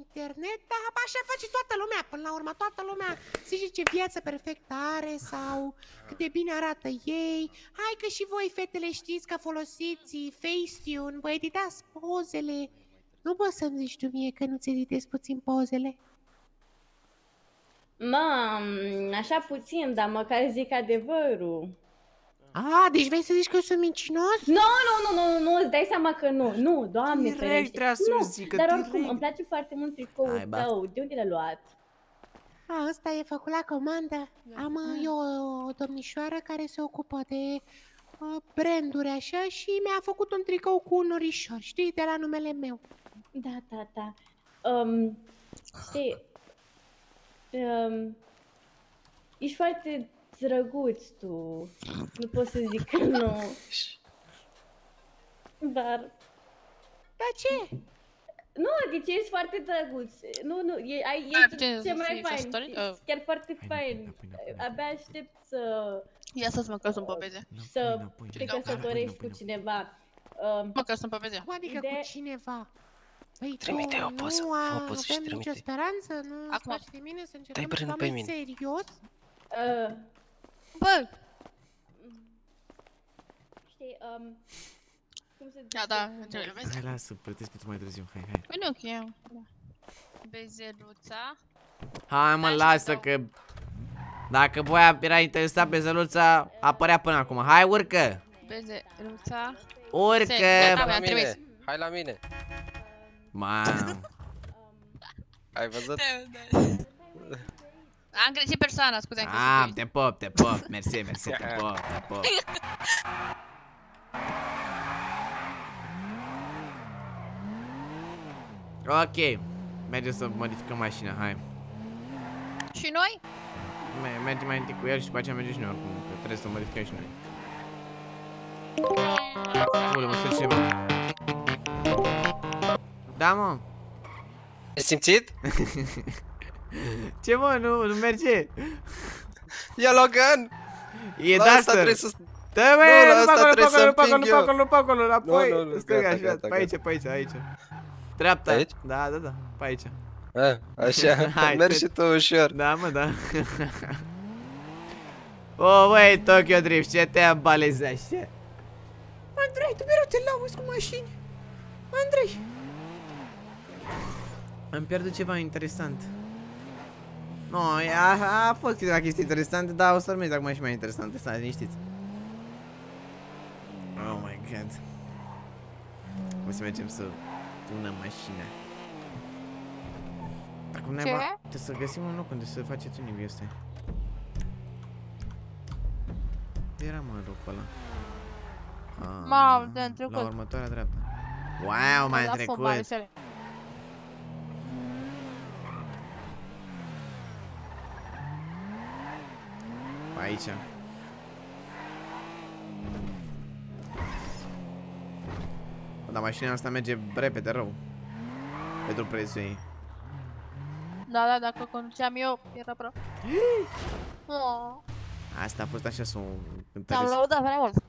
internet, dar așa face toată lumea. Până la urmă, toată lumea zice ce viață perfectă are sau cât de bine arată ei. Hai că și voi, fetele, știți că folosiți Facetune, vă editați pozele. Nu poți să-mi zici tu mie că nu-ți editezi puțin pozele? Mam, așa puțin, dar măcar zic adevărul. A, deci vrei să zici că eu sunt mincinos? Nu, nu, nu, nu, nu, nu, îți dai seama că nu, nu, doamne Direct ferește. trebuia să nu, zică, dar direct. oricum, îmi place foarte mult tricoul Hai, basta. tău, de unde l-ai luat? A, ăsta e făcut la comandă. Am uh, eu o, o domnișoară care se ocupă de uh, branduri așa și mi-a făcut un tricou cu un norișor, știi, de la numele meu. Da, da, da. Um, știi, um, ești foarte drăguț tu. Nu pot să zic că nu. Dar, Dar ce? nu, deci ești foarte drăguț. Nu, nu, e, ai, Ai ești putea ce să mai fii fain. căsătorit? Ești chiar foarte Hai, fain. înapoi, înapoi, înapoi. Abia aștept să Ia să-ți mă că sunt pe beze. să te căsătorești cu cineva. Um, Mă că sunt pe beze. Cum adică Ide- cu cineva? Păi Trimite tu o poză, nu fă o a- poză și avem nicio trimite. speranță? Nu îți Acum. place de mine să încercăm Dai ceva brână pe mai mine. serios? Uh, Bă, știi, um, cum să zic? da, da, ce vezi? Hai, lasă, plătesc pentru mai târziu, hai, hai. Păi nu, ok. Da. Bezeluța. Hai mă, Hai să lasă dau. că... Dacă voi era interesat pe zăluța, apărea până acum. Hai, urcă! Bezeluța. Urcă! Da, Hai la mi-am trimis. mine, hai la mine. Mam. Ai văzut? Am greșit persoana, scuze, am Ah, greșit. te pop, te pop. Mersi, mersi, te pop, te pop. Ok. Mergem să modificăm mașina, hai. Și noi? Me- Mergem mai întâi cu el și după aceea mergem și noi oricum, că trebuie să modificăm și noi. Ule, mă sfârșit ceva. Da, mă. Ai simțit? Ce mă, nu, nu merge. Ia Logan! E La asta Duster. trebuie să... Da, Nu, bă, la nu pe asta acolo, nu pe trebuie să acolo, nu pe acolo, nu împing pe eu. acolo, nu pe acolo, înapoi. Nu, nu, nu, Stânga, gata, așa, gata, pe aici, gata. pe aici, aici. Dreapta. Aici? Da, da, da, pe aici. A, așa, Hai, mergi te- și tu ușor. Da, mă, da. o, băi, Tokyo Drift, ce te abalezești? ce? Andrei, tu mereu te lauzi cu mașini. Andrei. Am pierdut ceva interesant. No, a, a fost câteva chestii interesante, dar o să urmez acum și mai interesante, stai liniștiți. Oh my god. O să mergem să tunăm mașina. Acum Ce? naiba, trebuie să găsim un loc unde să face tuning este. Era mă locul ăla. Ah, Mamă, te-am trecut. La următoarea dreaptă. Wow, m-am La trecut. Fotbal, înțeleg. Pe aici. Dar mașina asta merge repede rău. Pentru prețul ei. Da, da, dacă conduceam eu, era praf. Oh, Asta a fost așa să o Te-am cântăresc. lăudat prea mult.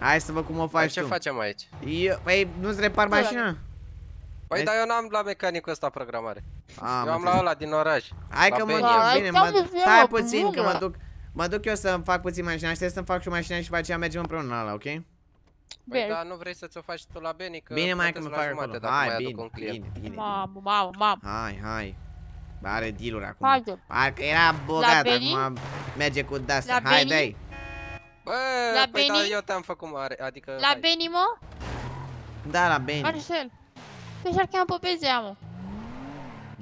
Hai să văd cum o Păi faci ce tu. facem aici? Eu, păi, nu-ți repar Da, mașina? Păi Hai- dar eu n-am la mecanicul ăsta programare. Am Eu am la înțeles. ăla din oraș. Hai la că mă Beni. duc, Da, bine, hai, mă, stai, stai mă, puțin că mă bună. duc Mă duc eu să fac puțin mașina, aștept să-mi fac și mașina și după aceea mergem împreună la ala, ok? Păi Bine. dar nu vrei să ți-o faci tu la Beni? Că Bine mai că plătesc mă la fac jumate acolo, dacă mai hai, aduc bine, un client. bine, bine, bine Mamă, mamă, mamă. Hai, hai Are deal-uri acum Haide. Parcă era bogat, Beni? acum merge cu de La Hai, Beni? dai Bă, La păi da, Beni? eu te-am făcut mare, adică... La hai. Beni, mă? Da, la Beni Marcel. Deci ar cheamă pe Bezea, mă.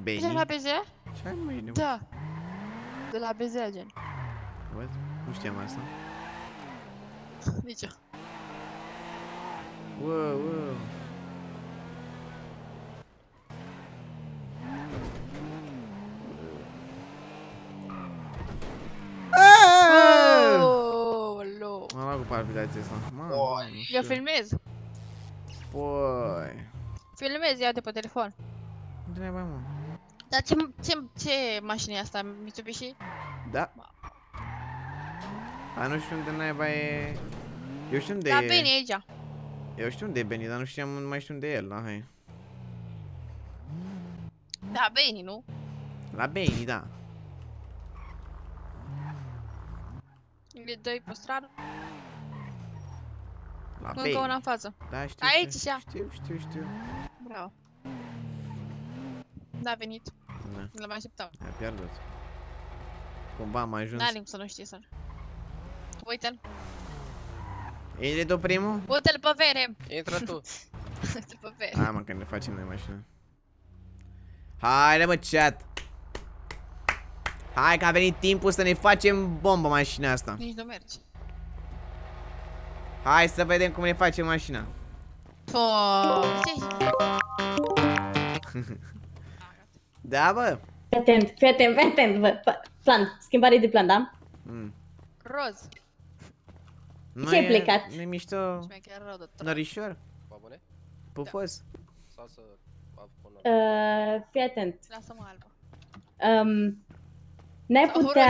Beni? Deci la Bezea? Ce ai mâine? Da. De la Bezea, gen. Văd? Nu știam asta Nici eu. Wow, wow Aaaa! Aoleu. M-am luat cu palpitația asta Mamă, nu știu. Eu filmez. Păi Filmez, ia-te pe telefon. Unde ne mă? Dar ce, ce, ce mașină e asta? Mitsubishi? Da A, nu știu unde naiba e... Eu știu unde Da, e... bine, e aici. Eu știu unde e Benny, dar nu știam, nu mai știu unde e el, da, hai. Da, bine, nu? La Benny, da. E doi pe stradă, La încă Benny. una în față. Da, știu, Aici, știu, așa. știu, știu, știu. Bravo. Da, a venit. Da, L-am așteptat. a pierdut. Cumva am ajuns. N-are cum să nu știi să Uite-l. E tu primul? Uite-l pe vere. Intră tu. Uite-l pe vere. Hai mă, că ne facem noi mașină. Haide mă, chat! Hai că a venit timpul să ne facem bombă mașina asta. Nici nu mergi. Hai să vedem cum ne facem mașina. Po, ce Da, bă? Fii atent, fii atent, fii atent, bă. Pa- Plan, schimbare de plan, da? Mm. Roz. Nu Ce ai e- plecat? Nu e mișto Și mai chiar rău de tot. nărișor? Bă, bune? Pufos? Sau să... pun Uh, fii atent. Lasă-mă albă. Um, n-ai Sau putea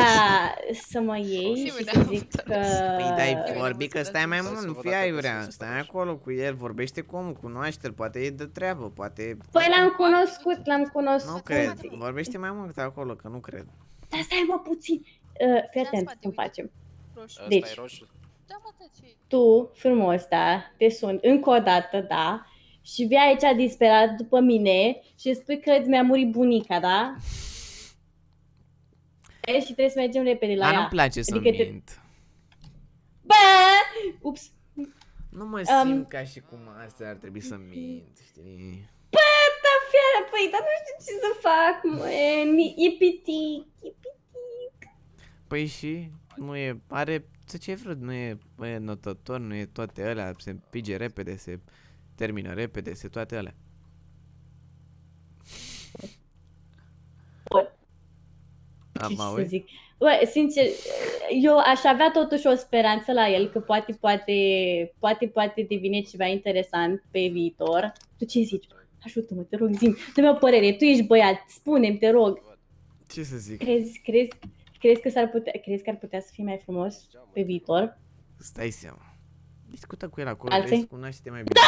roșu. să mă iei Și și mine să am zic că... înțeles. Păi dai Uh, vorbi că stai mai Să mult, se nu văd fi dacă ai sunt vrea. super Stai roșu. acolo cu el, vorbește cu omul, cunoaște-l, poate e de treabă, poate... Păi l-am cunoscut, l-am cunoscut. Nu cred, vorbește mai mult acolo, că nu cred. Dar stai mă puțin. Uh, fii Ia atent spate, cum uite. facem. Roșu. Ăsta Deci. e roșu. Da, mă, tăci. Tu, frumos, da, te sun încă o dată, da, și vii aici disperat după mine și îți spui că mi-a murit bunica, da? E, și trebuie să mergem repede la Dar ea. nu-mi place să Adică te- mint. Bă! Ups! Nu mă Um, simt ca și cum asta ar trebui să mint, știi? Da, fiară, păi, dar nu știu ce să fac, mă, e pitic, e pitic. Păi și? Nu e, are Să ce vrut, nu e, nu e notător, nu e toate alea, se împige repede, se termină repede, se toate alea. Ce Am să auzit? zic. Bă, sincer, eu aș avea totuși o speranță la el că poate, poate, poate, poate devine ceva interesant pe viitor. Tu ce zici? Ajută-mă, te rog, zi dă-mi o părere, tu ești băiat, spune-mi, te rog. Ce să zic? Crezi, crezi, crezi că s-ar putea, crezi că ar putea să fie mai frumos pe viitor? Stai seama. Discută cu el acolo, Alții? vezi, cunoaște mai bine.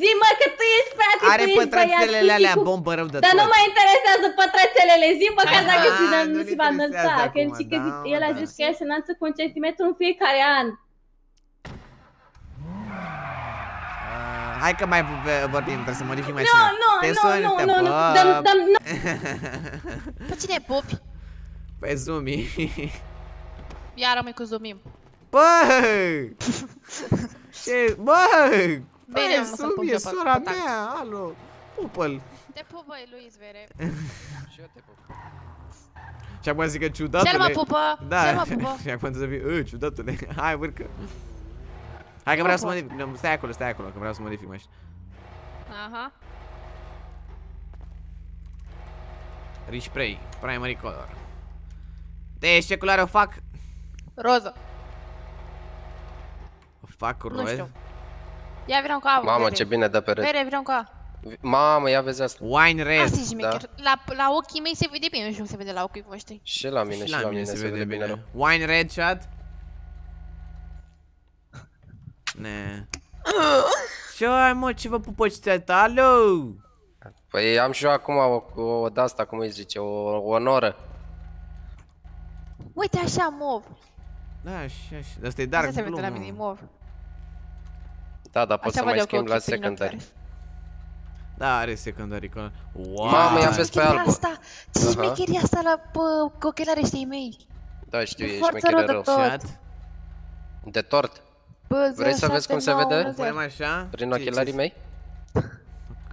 Zi-mă că tu ești frate, Are tu ești băiat, pătrățelele tu alea, știi cum- bombă rău de Dar tot. nu mă interesează pătrățelele, zi măcar Ah, dacă și nu nu ne se va interesează înălța, că el acum, și că da, zic, mă, el a da. zis că el se înalță cu un centimetru în fiecare an. Ah, Hai că mai v- vorbim, trebuie să modific Nu, mașina. nu, Te nu, sun, nu, te nu, nu, pup. dăm, dăm, nu. Pe cine pupi? Pe Zumi. Iar rămâi cu zoomim. Bă! Ce? Bă! Bine, Băi, mă, să-l Zumi, pun e pe sora pătac. mea, alo. Pupă-l. Te pup, băi, Luis Vere. Și eu te pup. Și acum zic că ciudatule. Cel mă pupă, Da, cel mă pupă. și acum să fie, "Ă, ciudatule, hai urcă. Hai că vreau să modific, nu, stai acolo, stai acolo, că vreau să modific mașina. Aha. Respray, primary color. Deci ce culoare o fac? Roză. O fac Nu roz. știu. Ia vină cu apă. Mamă, Vere. ce bine dă pe red. Vere, vină cu apă. Mamă, ia vezi asta. Wine red. Asta e șmecher. La, la ochii mei se vede bine, nu știu cum se vede la ochii voștri. Și la mine, și la mine se vede bine rău. Wine red shot. Ne. Ce ai mă, ce vă pupăciți asta? Alo! Păi am și eu acum o, o de-asta, cum îi zice, o, o noră. Uite așa, mov. Da, așa, așa. Asta e dark Asta se vede blue, la mă. mine, mov. Da, dar pot Așa să văd mai eu cu schimb la ochii prin secundary. ochelari. Da, are secondary color. Wow! Mamă, ia vezi pe Șmecheria albă. asta, ce Aha. șmecheria asta la bă, cu ochelari ăștia mei. Da, știu, e Foarte șmecheră rău de rău. tot. Shot. De tort. Bă, Vrei să vezi cum se 079, vede? Punem așa. Prin Ce- ochelarii ce- mei?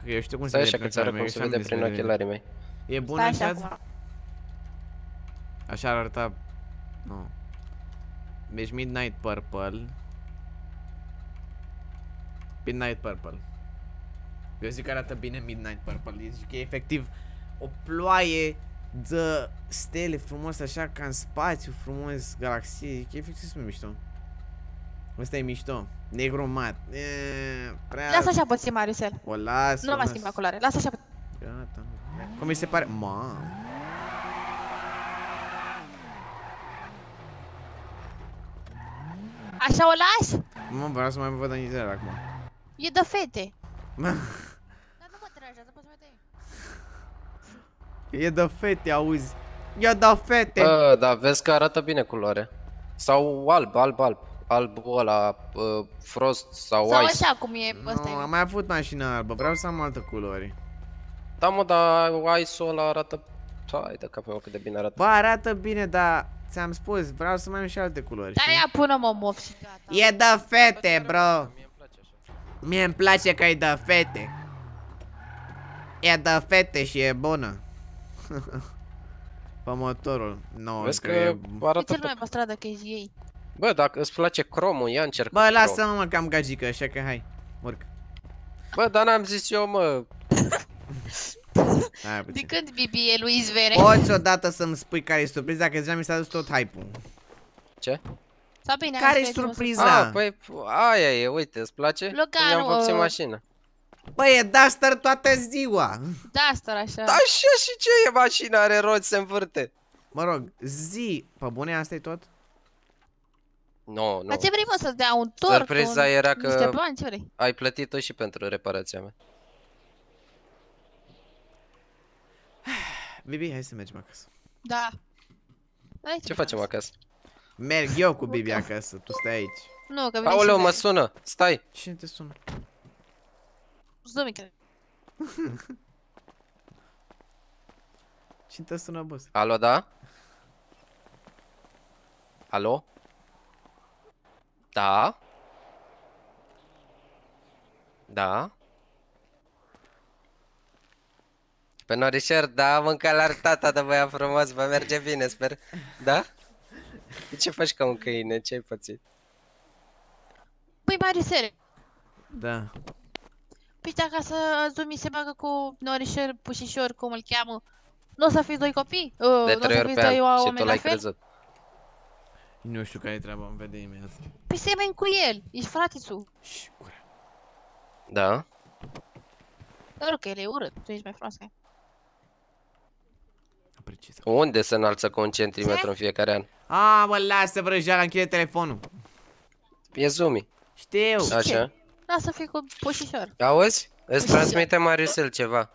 Că Eu știu cum se Stai vede așa prin că ți arăt ochelarii cum mei, se așa vede mi prin ochelari mei. E bun Stai așa așa? acum. Așa ar arăta... Nu. Deci Midnight Purple. Midnight Purple. Eu zic că arată bine Midnight Purple. Eu zic că e efectiv o ploaie de stele frumos așa ca în spațiu frumos, galaxie. Zic că e efectiv super mișto. Asta e mișto. Negru mat. E, prea... Lasă așa puțin, Mariusel. O las. Nu o mai las. schimba culoare. Lasă așa puțin. Gata. Cum mi se pare? Mamă. Așa o lași? Mă, vreau să mai văd în interior acum. E de fete. Dar nu mă deranjează, poți să mă dai. E de fete, auzi. E de fete. Bă, dar vezi că arată bine culoare. Sau alb, alb, alb. Alb ăla, uh, frost sau, Sau ice. așa cum e ăsta nu, e. am mai avut mașina albă, vreau să am altă culori. Da, mă, dar ice-ul ăla arată... Hai de capul meu cât de bine arată. Bă, arată bine, dar ți-am spus, vreau să mai am și alte culori. Da, știi? ia pune-mă mov și gata. E de fete, bro. Mie îmi place așa. Mie îmi place că e de fete. E de fete și e bună. Pe motorul. Nu, Vezi că că e... arată... Uite-l mai pe stradă că ești ei. Bă, dacă îți place cromul, ia încerc Bă, cu crom. lasă-mă mă, că am gagică, așa că hai. Urc. Bă, dar n-am zis eu, mă. Hai De puțin. când Bibi e Luis Vere? Poți odată să-mi spui care e surpriza, că deja mi s-a dus tot hype-ul. Ce? Sau bine, am Care-i zis că e surpriza? Ah, Da. păi, aia e, uite, îți place? Logan, Mi-am vopsit uh, mașina. Bă, e Duster toată ziua. Da, stă așa. Da, așa și ce e mașina, are roți, se învârte. Mă rog, zi. Pe bune, asta e tot? Nu, nu. Dar ce vrei mă să-ți dea un tort? Surpriza un... era că- Niște bani, ce vrei? Ai plătit-o și pentru reparația mea. Bibi, hai să mergem acasă. Da. Hai Ce facem acasă? Merg eu cu Bibi acasă, tu stai aici. Nu, că vine Aoleu, și mă Vere. sună. Stai. Cine te sună? Zumi, cred. Cine te sună, boss? Alo, da? Alo? Da? Da? Pe norișor, da, mânca la tata de băiat frumos, vă merge bine, sper. Da? De ce faci ca un câine? Ce ai pățit? Păi, Marisele, Da. păi dacă să Zumi se bagă cu norișor, pușișor, cum îl cheamă, nu o să fiți doi copii? Uh, De nu o să trei ori fiți pe doi an și oameni tu la l-ai fel? crezut. Nu știu care e treaba, îmi vede imediat. Păi semeni cu el, ești fratițul. Ș, gura. Da? Doar că el e urât, tu ești mai frumos ca el. Apreciez. Unde se înalță cu un centimetru în fiecare an? A, mă, lasă vrăjeala, închide telefonul. E Zumi. Știu. Așa. Lasă fi cu pușișor. Auzi? Îți transmite Mariusel ceva.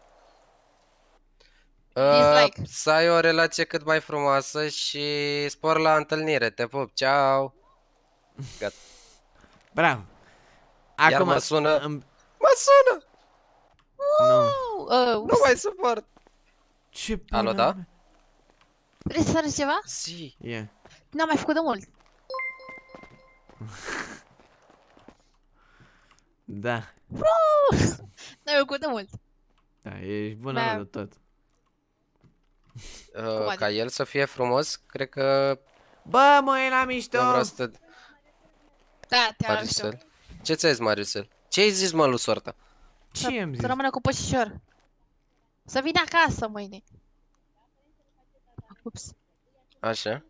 Uh, Dislike. să ai o relație cât mai frumoasă și spor la întâlnire. Te pup, ceau. Gata. Bravo. Iar mă sună. îmi- Mă sună! Nu. Uh, Nu mai suport. Ce Alo, pula da? Mea? vrei să arăți ceva? Zi. E. N-am mai făcut de mult. Da. N-am mai făcut de mult. Da, ești bună Da. de tot. Uh, adică? ca el să fie frumos, cred că Bă, mă, e la mișto. nu vreau să te... Da, te-am zis. Mariusel. Ce ți-ai zis, Mariusel? Ce ai zis, mă, lui soarta? Ce am zis? Să rămână cu pușișor. Să vină acasă mâine. Ups. Așa.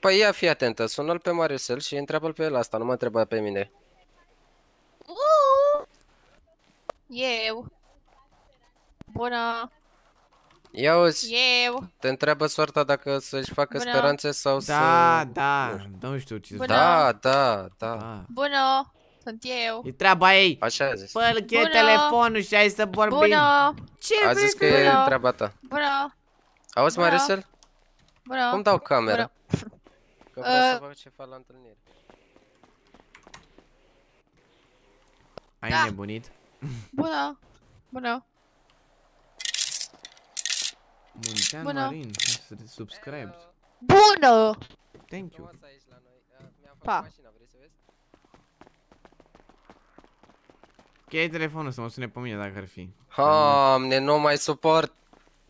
Păi ia, fii atentă, sună-l pe Mariusel și întreabă-l pe el asta, nu mă întreba pe mine. Uh! Eu. Bună. Ia uzi, Eu. te întreabă soarta dacă să-și facă Bună. speranțe sau Da, să... da, nu știu ce să Bună. Da, da, da. Da. Bună. Sunt eu. E treaba ei. Așa a zis. Bă, încheie Bună. telefonul și hai să vorbim. Bună. Ce A vrei zis că să- e Bună. treaba ta. Bună. Auzi, Bună. Mariusel? Bună. Cum dau camera? Că vreau să Uh. văd ce fac la întâlnire. Ai Da. nebunit? Bună. Bună. Muntean Bună. Marin, hai să te subscribe. Bună. Thank you. Frumos aici la noi. Uh, Mi-am făcut Pa. mașina, vrei să vezi? Cheie telefonul să mă sune pe mine dacă ar fi. Doamne, nu mai suport.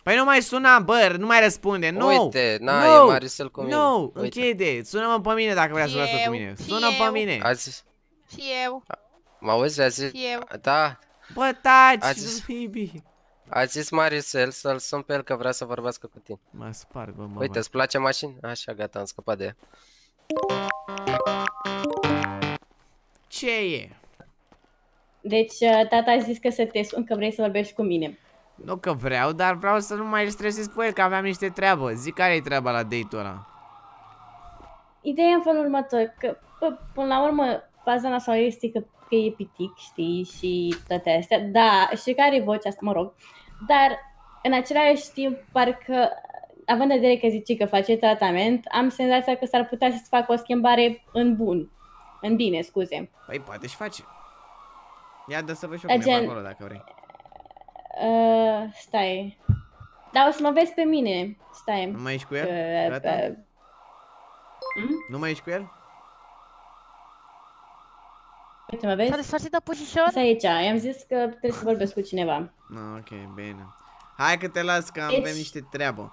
Păi nu mai suna, bă, nu mai răspunde, nu! Uite, na, nu, e Mariusel cu mine. Nu, Uite. închide, sună-mă pe mine dacă vrea să Și vorbească cu eu, mine. și Sună pe eu. mine. A zis, Și eu. mă auzi, a zis, Și eu. da, Bă, taci, A zis- baby. a zis Mariusel să-l sun pe el că vrea să vorbească cu tine. Mă sparg, bă, mă, Uite, îți place mașini? Așa, gata, am scăpat de ea. Ce e? Deci, uh, tata a zis că să te sun că vrei să vorbești cu mine. Nu că vreau, dar vreau să nu mai îl stresez pe el, că aveam niște treabă. Zic care e treaba la date-ul ăla. Ideea e în felul următor, că bă, până la urmă faza nasoală este că, că e pitic, știi, și toate astea, da, și care e vocea asta, mă rog, dar în același timp, parcă, având în vedere că zice că face tratament, am senzația că s-ar putea să facă o schimbare în bun, în bine, scuze. Păi poate și face. Ia dă să văd și eu Da, cum e pe gen- acolo dacă vrei. Uh, stai, dar o să mă vezi pe mine, stai. Nu mai ești cu el? Uh, Gata? uh, hmm? Nu mai ești cu el? Uite, mă S-a vezi? despărțit de pușișor? Stai aici, i-am zis că trebuie să vorbesc cu cineva. No, ok, bine. Hai că te las că Deci- avem niște treabă.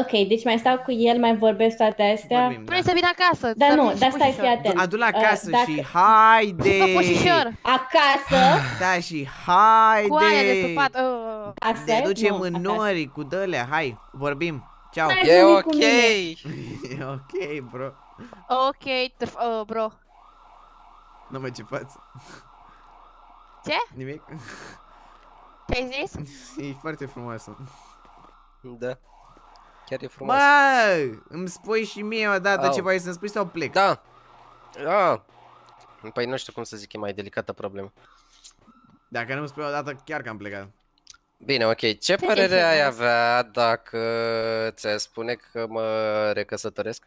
Ok, deci mai stau cu el, mai vorbesc toate astea. Vorbim, da. Vrei să vină acasă? Dar să nu, vii și dar stai, pușișor. fii atent. Adu la Uh, casă dacă- și haide! Bă, pușișor! Acasă, Da, și haide! Cu aia de supat. Uh. asta Ne e? ducem Nu, în acasă. nori cu dălea, hai, vorbim. Ceau. Hai. E Zumi ok! cu mine. E ok, bro. Ok, tf- uh, bro. Nu mă ce faci. Ce? Nimic? Ce ai zis? E foarte frumoasă. Da. Chiar e frumos. Bă, îmi spui și mie odată Au. ce vrei să-mi spui sau plec? Da. Ah. Păi nu știu cum să zic, e mai delicată problemă. Dacă nu-mi spui odată, chiar că am plecat. Bine, ok. Ce părere ai avea dacă ți spune că mă recăsătoresc?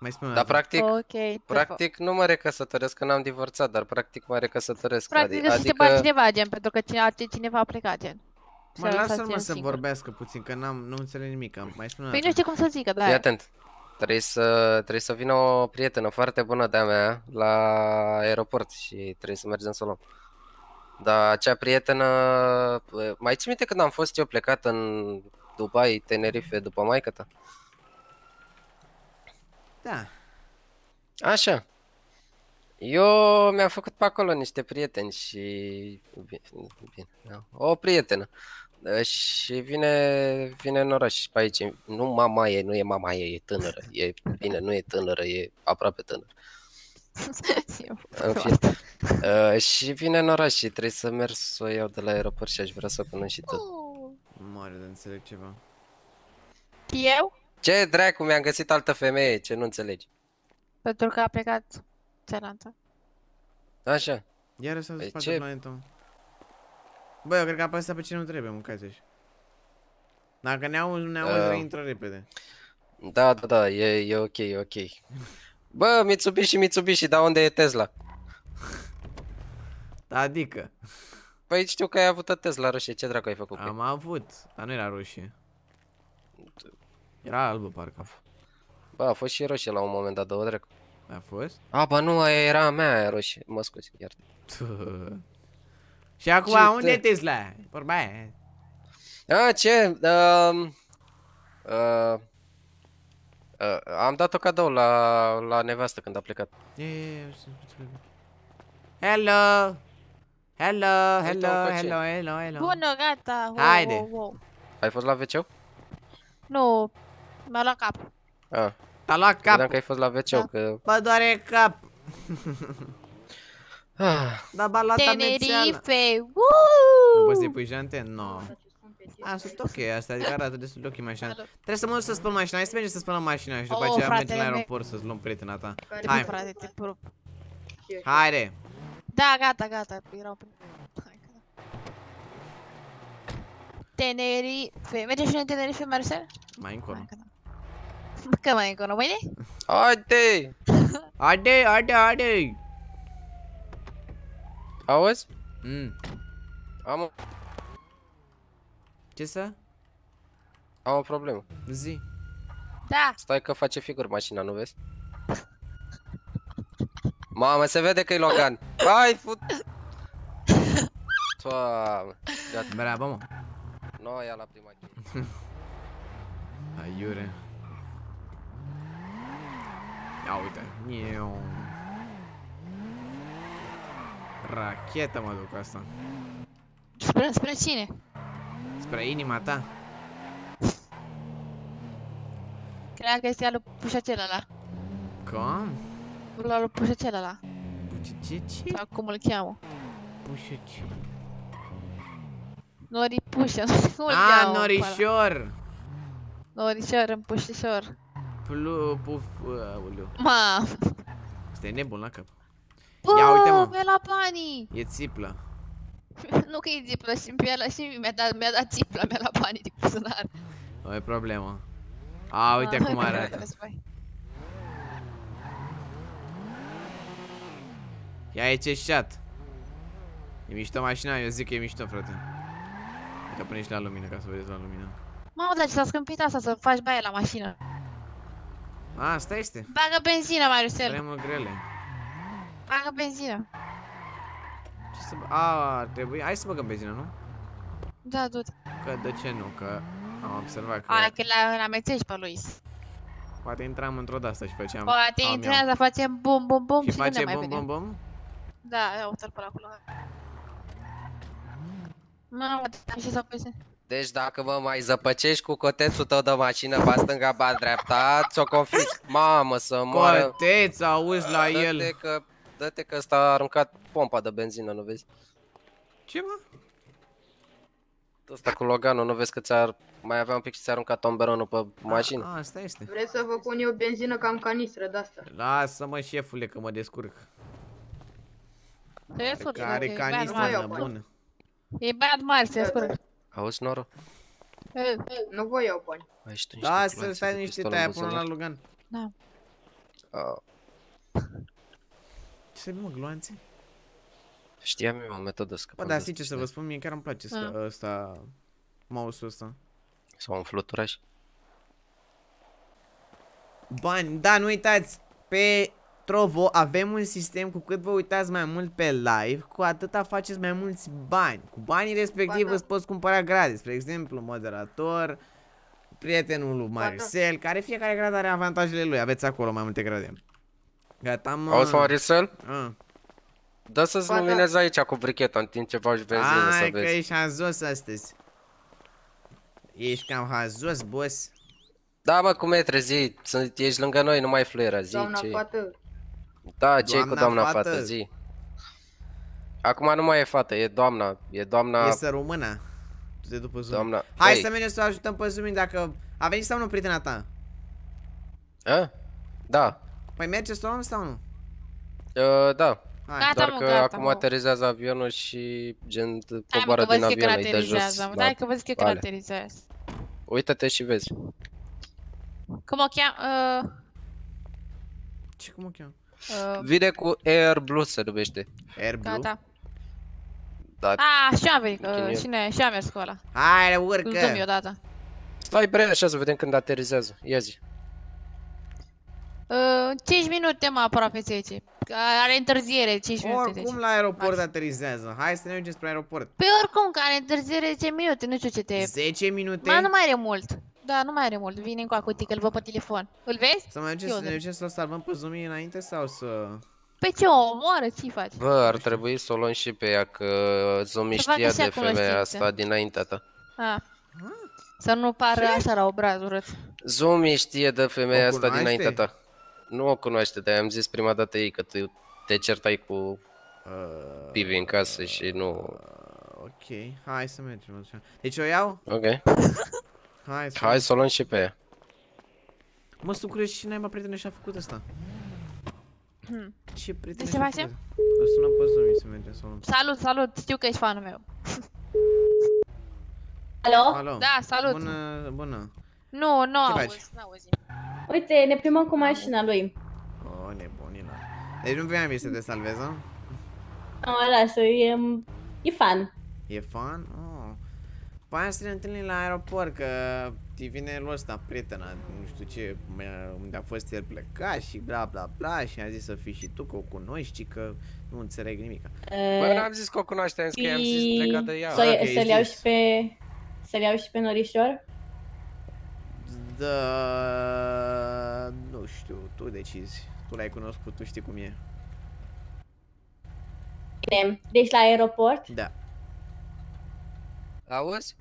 Mai spune Dar practic, Ok. practic nu mă recăsătoresc că n-am divorțat, dar practic mă recăsătoresc. Practic Adi- să se bagi cineva, gen, pentru că cine, cineva a plecat, gen. Mă, Să- lasă-l să mă țin să singur. vorbească puțin, că n-am, nu înțeleg nimic. Mai spune o Păi nu dată. știu cum să zică, da. Fii atent. Trebuie să, trebuie să vină o prietenă foarte bună de-a mea la aeroport și trebuie să mergem să o luăm. Dar acea prietenă, mai ții minte când am fost eu plecat în Dubai, Tenerife, după maică ta. Da. Așa. Eu mi-am făcut pe acolo niște prieteni și... Bine, bine, da. o prietenă. Uh, Și vine, vine în oraș pe aici. Nu mama ei, nu e mama ei, e tânără. E, bine, nu e tânără, e aproape tânără. În fine. Uh, și vine în oraș și trebuie să merg să o iau de la aeroport și aș vrea să o cunosc și tot. Mare de înțeleg ceva. Eu? Ce dracu, mi-am găsit altă femeie, ce nu înțelegi. Pentru că a plecat cealaltă. Așa. Iar s-a Păi spate ce- planetul. Bă, eu cred că a apăsat pe cine nu trebuie, mâncați -și. Dacă ne auzi, nu ne auzi, Da. reintră repede. Da, da, da, e, e ok, e ok. Bă, Mitsubishi, Mitsubishi, dar unde e Tesla? Da, adică, Păi știu că ai avut o Tesla roșie, ce dracu ai făcut cu ea? am avut, dar nu era roșie. Era albă, parcă. Bă, a fost și roșie la un moment dat, două dracu. A fost? A, bă, nu, aia era a mea aia roșie, mă scuzi, iar. Și acum, Ce unde e te- Tesla? Vorba aia. A, ce? Um, uh, uh, am dat-o cadou la, la nevastă când a plecat. E, e, e, Hello! Hello, Uite-o hello, încoace. hello, hello, hello. Bună, gata. Wow, Haide. Wow, wow. Ai fost la wc Nu, mi-a luat cap. Ah, T-a luat credeam cap. că ai fost la wc Da. că... Bă, doare cap. Ah, Da, ba la tamețeală. Tenerife. Nu Woo! poți să-i pui jante? Nu. No. A, sunt ok asta, adică arată destul de ok mașina. Salut. Trebuie să mă duc să spăl mașina, hai să mergem să spălăm mașina și după Oh, aceea mergem fratele la meu. aeroport să-ți luăm prietena ta. Te Hai. pup, frate, te pup. Haide! Da, gata, gata, erau pe... Hai, gata. Tenerife. Mergem și noi în Tenerife, Marcel? Mai încolo. Hai, gata. Bă, Că mai încolo, mâine? haide! Haide, haide, haide! Auzi? Mm. Am, o- Ce să? am o problemă. Zi. Da. Stai că face figuri mașina, nu vezi? Mamă, se vede că e Logan. Hai, fut... Doamne. Gata, Bravo, mă. nu ia la prima chestie. Aiure. Ia uite. Niu. Rachetă mă duc asta. Spre, spre cine? Spre inima ta. Cred că este al lui Pușacel ăla. Cum? La lui Pușacel ăla. Ce, ce, ce? Sau cum îl cheamă. Pușă ce? Nori Pușă, nu știu cum îl A, cheamă. pe ăla. norișor! Norișor, în pușișor. Plu, puf, aoleu. Ma. Stai nebun la cap. Bă, Ia uite, mă. mi-a luat banii. E țiplă. nu că e ziplă și mi-a luat, și mi-a dat, mi-a dat țipla, mi-a luat banii din buzunar. O e problemă. A, uite cum arată. Ia e ceșat. E mișto mașina, eu zic că e mișto, frate. Uite, pune și la lumină, ca să vedeți la lumină. Mamă, dar ce s-a scâmpit asta să faci baie la mașină. A, asta este. Bagă benzină, Mariusel. Vremuri grele. Bagă benzină. Ce să... bă- A, ar trebui... Hai să băgăm benzină, nu? Da, du-te. Că de ce nu? Că am observat că Hai că la, la mețești pe Luis. poate intram într-o de-asta și făceam... Poate am eu. intrează, facem bum, bum, bum Și și, nu ne face mai bum, bum, vedem. bum? Da, ia uite-l pe acolo. Mamă, dar ce s-a pus? Deci dacă mă mai zăpăcești cu cotețul tău de mașină, ba stânga, ba dreapta, ți-o confisc. Mamă, să moară. Coteț, auzi la el. Dă-te că, dă-te că ăsta a aruncat pompa de benzină, nu vezi? Ce, mă? Ăsta cu Loganul, nu vezi că ți-ar... Mai avea un pic și ți-a aruncat tomberonul pe mașină? A, asta este. Vreți să vă pun eu benzină ca în canistră de asta? Lasă-mă, șefule, că mă descurc. Te descurci, Care e băiat canistră mare. mare. bună. E băiat mare, se descurcă. Auzi, Noro? E, Nu vă iau bani. Ai și tu niște Lasă, gloanțe stai cu niște pistol în taia până la buzunar? Lugan. Da. A, Ce să mă, gloanțe? Știam eu o metodă Bă, scăpăm dar de sincer să asta, vă spun, mie chiar îmi place ăsta, Ah. ăsta mouse-ul ăsta. Sau un fluturaș. Bani, da, nu uitați, pe Trovo avem un sistem cu cât vă uitați mai mult pe live, cu atâta faceți mai mulți bani. Cu banii respectiv Ba da. îți poți cumpăra gratis, spre exemplu, moderator, prietenul lui Marcel, care fiecare grad are avantajele lui. Aveți acolo mai multe grade. Gata, mă. Auzi, Maricel? Ah. Dă să-ți Ba da. luminezi aici cu bricheta în timp ce faci benzină să Hai că vezi. ești hazos astăzi. Ești cam hazos, boss. Da, mă, cum e trezi? Sunt, ești lângă noi, nu mai fluiera, zi Doamna ce fată. Da, ce cu Doamna doamna fată? fată, zi. Acum nu mai e fată, e doamna, e doamna, Este română. Tu te după Zoom. doamna. Hai Băi, să mergem să o ajutăm pe Zoom dacă... A venit sau nu prietena ta? A? Da, Păi merge să o luăm sau nu? uh, da. Hai. Gata, Doar mă, că gata, acum mă. aterizează avionul și gen Hai mă, coboară că vă din zic că avion, îi dă jos caracterizează. la... Hai că vă zic că vale. caracterizează. Uită-te și vezi. Cum o cheamă? Uh, Ce cum o cheamă? uh, Vine cu Air Blue se numește. Air Blue? gata. Da. A, și am venit, uh, Chinion. și, ne, și am mers cu ăla. Hai, Îl dăm eu urcă! odată. Stai bre, așa să vedem când aterizează. Ia zi. Uh, 5 minute, mă, aproape 10. Că Are întârziere, 5 minute, 10. Oricum la aeroport Maxim. aterizează. Hai să ne mergem spre aeroport. Pe oricum, că are întârziere 10 minute, nu știu ce te... 10 minute? Ma, nu mai are mult. Da, nu mai are mult. Vine încoa cu că îl văd pe telefon. Îl vezi? Să mergem, Eu să ne de- mergem să-l salvăm pe Zoom înainte sau să... Pe ce o omoară, ce faci? Bă, ar trebui să o luăm și pe ea, că Zomi Să facă știa și ea de femeia cunoștințe. asta dinaintea ta. A. Să nu pară așa la obraz urât. Zomi știe de femeia O asta cunoaște? dinaintea ta. Nu o cunoaște, de am zis prima dată ei că tu te certai cu Uh, Pivi în casă și nu... ok, hai să mergem așa. Deci o iau? Ok. Hai să... Hai să o luăm și pe ea. Mă, să crești și naiba prietene și-a făcut asta. Hmm. Ce prietene Ce și-a facem? făcut? O sunăm pe Zoom să mergem să o luăm. Salut, salut, știu că ești fanul meu. Alo? Alo. Da, salut. Bună, bună. Nu, nu Ce faci? auzi, nu auzi. Uite, ne primăm cu mașina lui. O, nebunilă. Deci nu vreau să te salveză? Nu, lasă, e, e fan. E fan? Oh. Păi aia să ne întâlnim la aeroport, că ti vine lui ăsta, prietena, nu știu ce, mi-a- unde a fost el plecat și bla bla bla și a zis să fii și tu, că o cunoști, că nu înțeleg nimic. Bă, n-am zis că o cunoaștem, că i-am zis legat de ea. Să, ok, să-l iau zis. și pe... Să-l iau și pe Norișor? Da, nu știu, tu decizi. Tu l-ai cunoscut, tu știi cum e. Bine, deci la aeroport. Da, Auzi?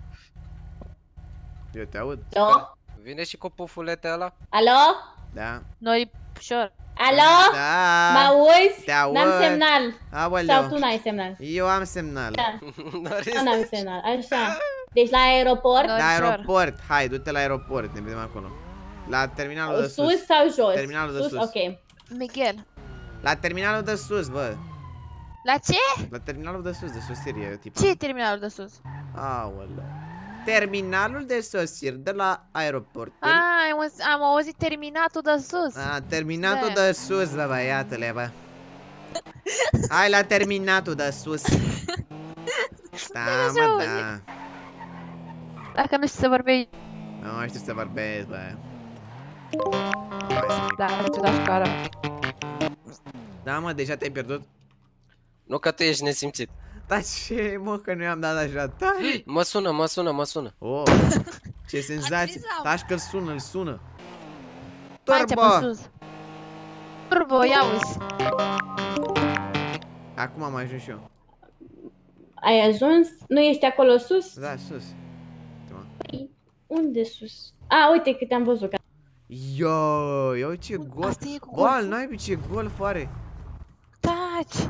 eu te aud. Alo? Vine și cu pufulete ăla? Alo? Da. Noi, ușor. Alo? Da. Mă auzi? Te aud. N-am semnal. Aoleu. Sau tu n-ai semnal? Eu am semnal. Da, N-are nu n-am semnal. Așa. Deci la aeroport, Da. La Ușor. aeroport. Hai, du-te la aeroport, ne vedem acolo. La terminalul de sus. sus sau jos? Terminalul de sus. ok. Miguel. La terminalul de sus, bă. La ce? La terminalul de sus, de sosire, tip. Ce e terminalul de sus? Aoleu. Terminalul de sosiri de la aeroport. A, am, auz- am auzit terminatul de sus. A, terminatul Da. de sus, bă, băiatule, bă. Hai la terminatul de sus. Da, mă, da. Dacă nu știi să vorbești, Nu mai știu să vorbesc, bă. Hai să merg. da, te dau școală. Da, mă, deja te-ai pierdut? Nu că tu ești nesimțit. Da ce, mă, că nu i-am dat așa tare? Mă sună, mă sună, mă sună. Oh, ce senzație. Aterizam. Taci că-l sună, îl sună. Face pe Turbo! sus. Turbo, ia uzi. Acum am ajuns și eu. Ai ajuns? Nu ești acolo sus? Da, sus. Unde sus? A, uite cât am văzut. Yo, ia ce gol. Asta e cu Bă, al naibii ce gol are. Taci.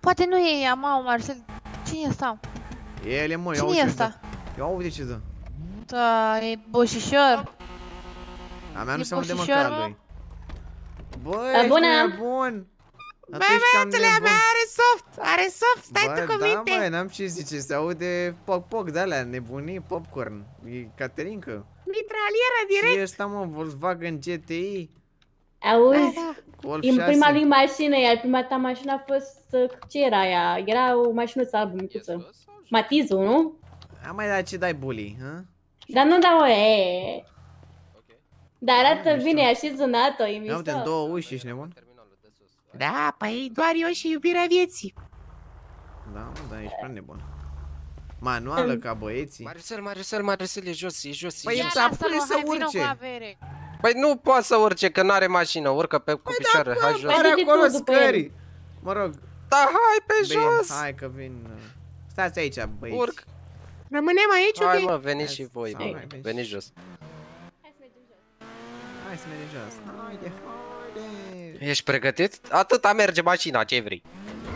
Poate nu e ea, mamă, Marcel. Cine e asta? Ele, mă, ia Cine uite e ce asta? dă. Ia uite ce dă. Da, e boșișor. A mea nu E se aude boșișor, măcar mă? lui. Bă, A, ești bună! Nebun. Băi, Atunci cam băiatule, a nebun. mea are soft, are soft, stai Bă, tu cu da, minte. mă, n-am ce zice, se aude poc-poc de alea, nebunii, popcorn. E Caterinca. Mitralieră Ce direct. e ăsta, mă, Volkswagen GTI? Auzi? Golf E în 6. prima lui mașină, iar prima ta mașină a fost... uh, Ce era ea? Era o mașinuță albă, micuță. Matizul, nu? A, mai da, ce dai bully, ha? Dar nu dau e. Dar arată bine, e și zunat-o, e Ia uite, în mișto. două uși, ești nebun? Da, păi doar eu și iubirea vieții. Da, mă, da, ești prea nebun. Manuală ca băieții. Mariusel, Mariusel, Mariusel, e jos, e jos, e Păi, jos. da, lasă-l, pune mă, să hai, vină urce. cu avere. Păi nu poate să urce, că n-are mașină, urcă pe cu picioare, hai jos. Are Merge acolo tu după scări. Mă rog, Da, hai pe bine, jos. hai că vin. uh, Stați aici, băieți. Urc. Rămânem aici, Hai ok? mă, veniți și voi, Sau bă. hai, veniți. Veniți jos. Hai să mergem jos. Haide, haide. Ești pregătit? Atâta merge mașina, ce vrei.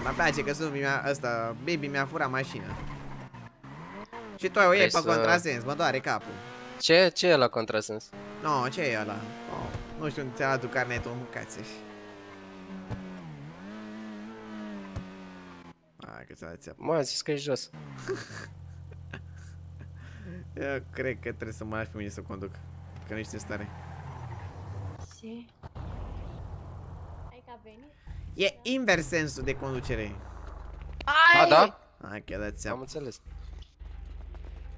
Mă place că Subi mi-a, ăsta, Baby mi-a furat mașina. Și tu o iei Vrei pe să- contrasens, mă doare capul. Ce, ce e la contrasens? No, ce e ăla? Oh, nu știu, ți-a dat tu carnetul, mâncați -și. Hai că ți-a dat ți-a... Mă, a zis că e jos. Eu cred că trebuie să mă lași pe mine să conduc. Că nu ești în stare. Și... Hai că a venit. E invers sensul de conducere. Hai! A, da? Hai că dați Am seama. înțeles.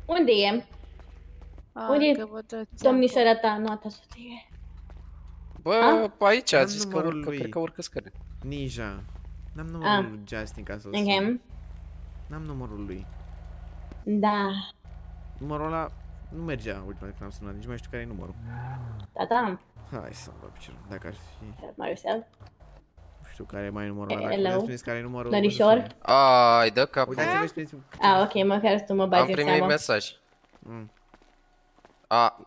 Unde e? Hai Unde e că vă dă Domnișoara ta, nu a ta soție. Bă, A? pe aici a Am zis că numărul urcă, lui. cred că urcă scări. Ninja. N-am Ah. numărul lui Justin ca să-l sun. Ok. N-am numărul lui. Da. Numărul ăla nu mergea ultima dată când am sunat, nici nu mai știu care e numărul. Da, da. Hai să-mi dau piciorul, dacă ar fi. Marcel. Nu știu care e mai numărul ăla, dacă Hello? mi-a spus care e numărul. Norișor? vă sun. Ai, dă cap. Uitați-vă și spuneți Ah, ok, măcar tu mă Am bagi în primit seamă. mesaj. Mm. A,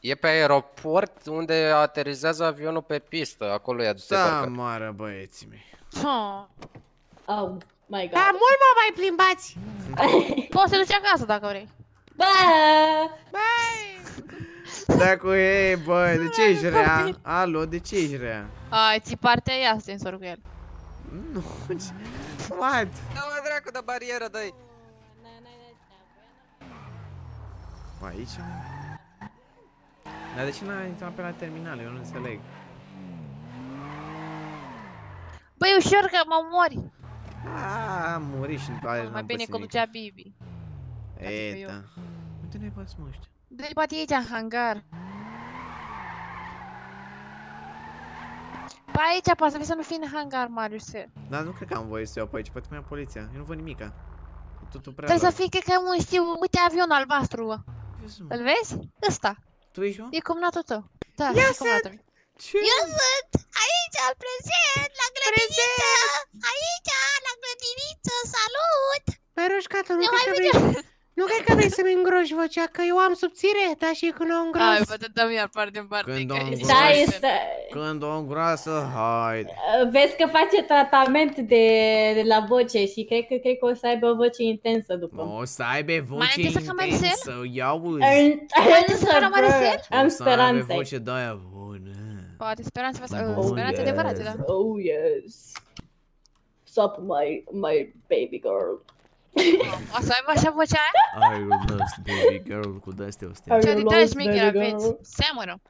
e pe aeroport unde aterizează avionul pe pistă, acolo e adus Să moară băieții mei. Oh, my god. Da, mult mă mai plimbați! Poți să duci acasă dacă vrei. Bă! Dacă e, băi, de ce ești rea? Alo, de ce ești rea? Ai, ții partea ea sensor cu el. Nu, ce- what? Da, mă, dracu, de barieră, dă-i. Bă, aici? Dar de ce n-a intrat pe la terminal? Eu nu înțeleg. Băi, ușor că mă mori. A, am murit și pare Mai bine conducea Bibi. E, da. Unde ne pas mă ăștia? Dă-i poate aici în hangar. Pe aici poate să fie să nu fie în hangar, Marius. Dar nu cred că am voie să iau pe aici, poate mai ia poliția. Eu nu văd nimica. E totul prea Trebuie să larg. fie, cred că un știu, uite avionul albastru. bă. Vezi, mă. Îl vezi? Ăsta. Tu ești, mă? E cumnatul tău. Da, Eu e cumnatul meu. Ce? Eu sunt aici, al prezent, la grădiniță. Aici, la grădiniță, salut! Băi, roșcatul, nu Nu cred mai că vrei... Nu cred că vrei să-mi îngroși vocea, că eu am subțire, dar și când o Ai, îngros... bă, dăm iar parte în parte. Când că o e- îngroși. Stai, stai. Când o îngroasă, haide. Vezi că face tratament de, de la voce și cred că, cred că o să aibă o voce intensă după. O să aibă voce intensă ca Marcel? intensă, ia uzi. Însă, să fără bă, Marcel? am O să aibă speranțe. voce de aia bună. Poate speranțe, Da, uh, bun, speranțe adevărate, da. Oh, yes. Sup, my, my baby girl. O să aibă așa vocea aia? Ai rămas baby girl cu de-astea ostea. Ai- Ce I de love șmecher baby aveți? girl. Seamănă.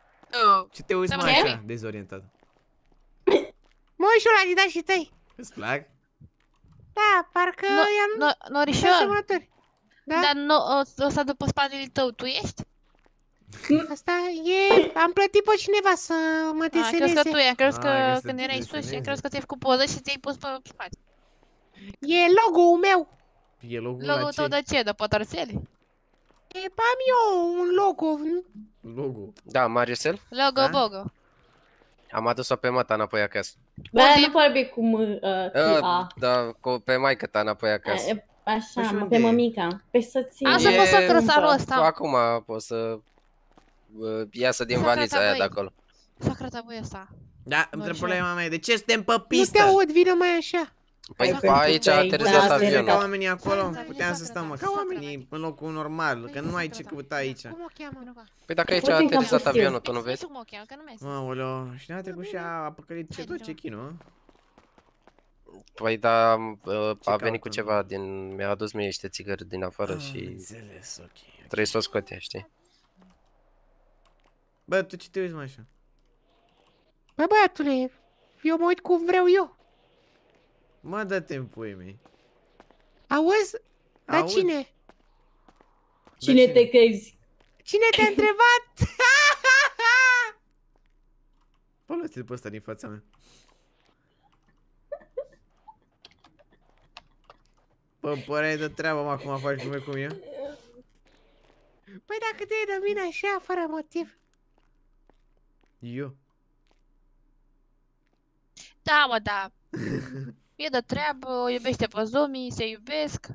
Oh. Ce te uiți Să mai mă așa, chemi? dezorientat? Mă, și la didașii tăi. Îți plac? Da, parcă No, i-am... no, sunt Norișor, asemănători. Da? dar nu, o, ăsta după spatele tău, tu ești? Asta e... Am plătit pe cineva să mă A, crezi că deseneze. tu e, crezi A, că crezi să când te erai sus, deseneze. crezi că ți-ai făcut poză și ți-ai pus pe spate. E logo-ul meu. E logul la Logo-ul tău ce? de ce? De pătărțele? E, am eu un logo. Logul. Da, Mariusel, Logo, Da? bogo. am adus-o pe mata înapoi acasă. Bă, Unde? nu vorbi cu M, uh, Uh, cu A. da, cu, pe maică ta înapoi acasă. E, Păi Așa, și mă, unde pe e? mămica. Pe soție. Am să E- pot să Cumpă. crăsarul ăsta. Acum pot să uh, iasă din Să valiza crăta, aia băi. de acolo. Sacrata voi ăsta. Da, între Așa. problema mea e de ce suntem pe Nu te pistă? aud, vină mai așa. Păi Hai, pe pentru aici că a ai aterizat dat Puteam să avionul. fie ca avionul. oamenii acolo, Sacra, puteam să sacra, stăm mă, ca sacra. oamenii în locul normal, că nu ai ce căuta aici. Cum o cheamă? Păi dacă aici a Puțin cam aterizat pustiu. avionul, tu nu vezi? Tu mă cheamă, că nu mi Aoleo, și ne-a trecut și a, a păcălit ce tot ce chină, Păi da, uh, a Ce venit cu caută? ceva din... Mi-a adus mie niște țigări din afară Am și înțeles, ok. trebuie să o scoate, știi? Bă, tu ce te uiți mă așa? Bă, băiatule, eu mă uit cum vreau eu. Mă, dă-te în puii mei. Auzi? Dar Aud. cine? Cine Da, te crezi? Cine te-a întrebat? Bă, lăsați pe ăsta din fața mea. Bă, păreai de treabă, mă, acum faci glume cu mine? Păi dacă te iei de mine așa, fără motiv. Eu? Da, mă, da. E de treabă, o iubește pe Zomi, se iubesc.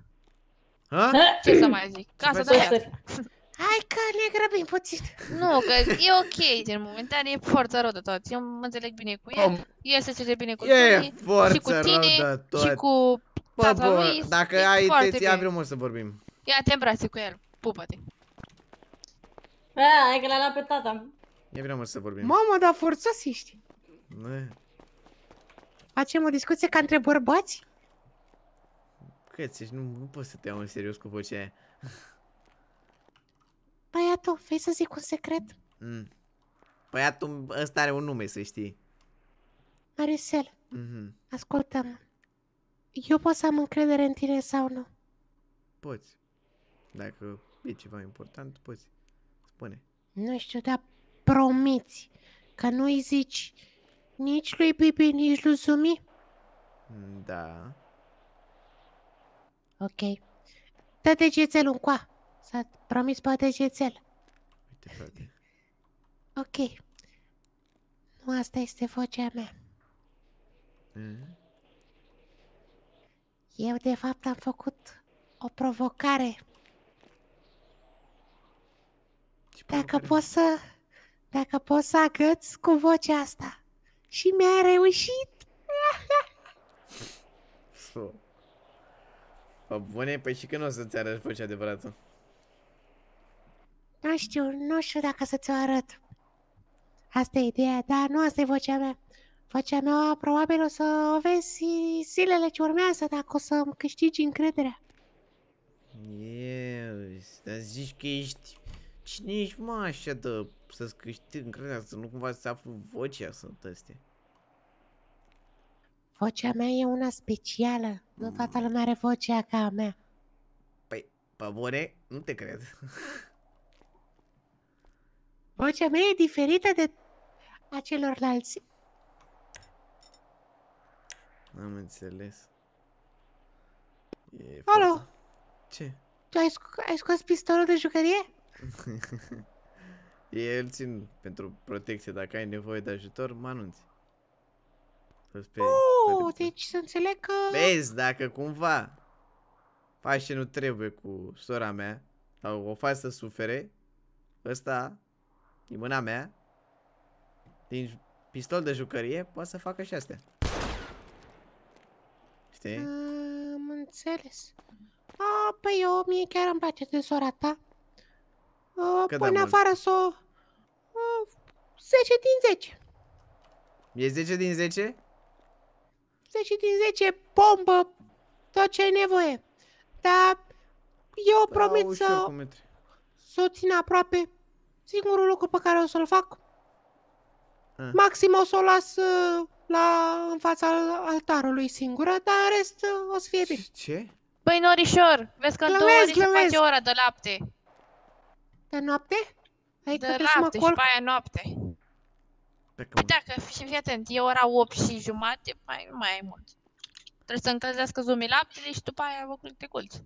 Ha? Ce să mai zic? Casa faci? de ea. Păsări. Hai că ne grăbim puțin. Nu, că e ok, gen, momentan e foarte rău de tot. Eu mă înțeleg bine cu el, Om, el se înțelege bine cu E Zomi, și cu forță rău tine, de tot. și cu Bă, tata bă, lui. dacă e ai foarte intenția, bine. vreau să vorbim. Ia-te în brațe cu el, pupă-te. A, hai că l-a luat pe tata. E vreau să vorbim. Mamă, dar forțos ești. Ne, Facem o discuție ca între bărbați? Cât ești? Nu, nu poți să te iau în serios cu vocea aia. Băiatul, vrei să zic un secret? Mm. Băiatul ăsta are un nume, să știi. Marisel, Mhm. ascultă-mă. Eu pot să am încredere în tine sau nu? Poți. Dacă e ceva important, poți. Spune. Nu știu, dar promiți că nu-i zici nici lui Bibi, nici lui Zumi? Mm, Da. Ok. Dă degețelul încoa. S-a promis pe degețel. Uite, frate. Ok. Nu asta este vocea mea. Mm? Eu, de fapt, am făcut o provocare. Ce Dacă provocare? poți să... Dacă poți să agăți cu vocea asta. Și mi-a reușit. So. Bă, bune, păi și că nu o să-ți arăți vocea adevărată. Nu știu, nu știu dacă să ți-o arăt. Asta e ideea, dar nu asta e vocea mea. Vocea mea probabil o să o vezi zilele ce urmează dacă o să-mi câștigi încrederea. Eu, dar zici că ești... Cine ești, mă, așa de... Să-ți câștigi încrederea, să nu cumva să aflu vocea sunt astea. Vocea mea e una specială. Nu toată lumea are vocea ca a mea. Păi, pe bune, nu te cred. Vocea mea e diferită de a celorlalți. Am înțeles. E Alo? foarte- Ce? Tu ai, sc- ai scos pistolul de jucărie? E el țin pentru protecție, dacă ai nevoie de ajutor, mă anunți. Să speri. Oh, deci să înțeleg că... Vezi, dacă cumva faci ce nu trebuie cu sora mea sau o faci să sufere, ăsta, din mâna mea, din pistol de jucărie, poate să facă și astea. Știi? Am înțeles. A, păi eu, mie chiar îmi place de sora ta. A, Cât de până mult? afară să o... a, 10 din 10. E 10 din 10? 10 din 10, bombă, tot ce ai nevoie. Dar eu promit Da, ușor să, cu metri. să o țin aproape. Singurul lucru pe care o să-l fac, Ah. maxim o să o las uh, la, în fața al- altarului singură, dar în rest uh, o să fie bine. Ce? Băi, Norișor, vezi că în două Glumesc, ore se face glumesc. ora de lapte. De noapte? Adică De trebuie să mă lapte și culc? pe aia noapte. Dacă Păi dacă, și fii atent, e ora 8 și jumate, mai, nu mai e mult. Trebuie să încălzească zumii laptele și după aia vă te culți.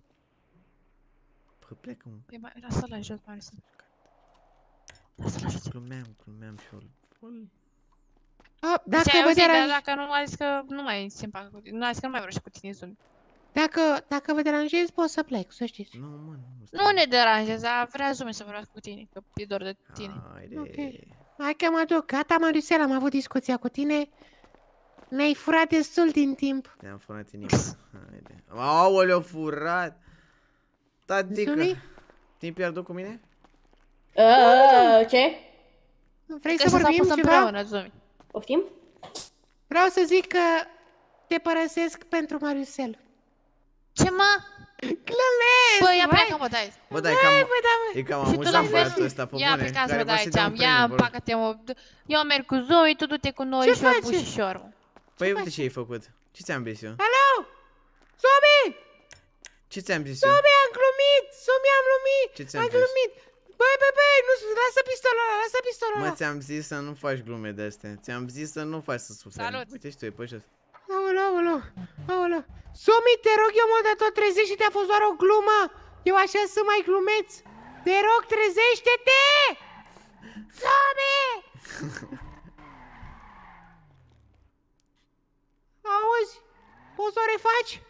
Bă, plecă, mă. Păi mai, lasă la jos, mai să. Lasă la jos. Glumeam, glumeam și eu. A, Dacă dacă, vă auzit, dar deranj... dacă nu, a zis că nu mai simt cu tine. Nu a zis că nu mai vreau și cu tine zumi. Dacă, dacă vă deranjez, pot să plec, să știți. Nu, mă, nu. Nu ne deranjează, dar vrea zumi să vorbească cu tine, că e dor de tine. Haide. Ok. Hai că mă duc. Gata, Maricel, am avut discuția cu tine. Mi-ai furat destul din timp. Te-am furat inima. Haide. Aoleu, furat! Tatică, Zumi? te-ai pierdut cu mine? Uh, ce? Vrei Că să s-a vorbim pus ceva? împreună, zumi. Poftim? Vreau să zic că te părăsesc pentru Maricel. Ce mă? Glumesc! Bă, ia vai! pleacă, mă, dai. Bă, dar e cam, Bă, da, e cam Și tu la amuzant fel. băiatul ăsta pe Ia bune, pleca să care vă vă dai se dea un ceam. Ia, premiu, bă. împacă-te, mă. Eu merg cu zumi, tu du-te cu noi Ce și eu faci? bușișor, mă. Păi uite ce ai făcut. Ce ți-am zis eu? Alo! Zobi! Ce ți-am zis eu? Zobi, am glumit! Zobi, am glumit! Ce ți-am Am zis? glumit! Băi, băi, băi, nu, lasă pistolul ăla, lasă pistolul Mă, ăla! ți-am zis să nu faci glume de astea. Ți-am zis să nu faci să suferi. Salut. Uite și tu, e pe jos. Aoleu, aoleu, Aoleu, aoleu. Sumi, te rog eu mult de tot trezește-te, a fost doar o glumă. Eu așa sunt mai glumeț. Te rog, trezește-te! Sumi! Auzi? Poți să o refaci?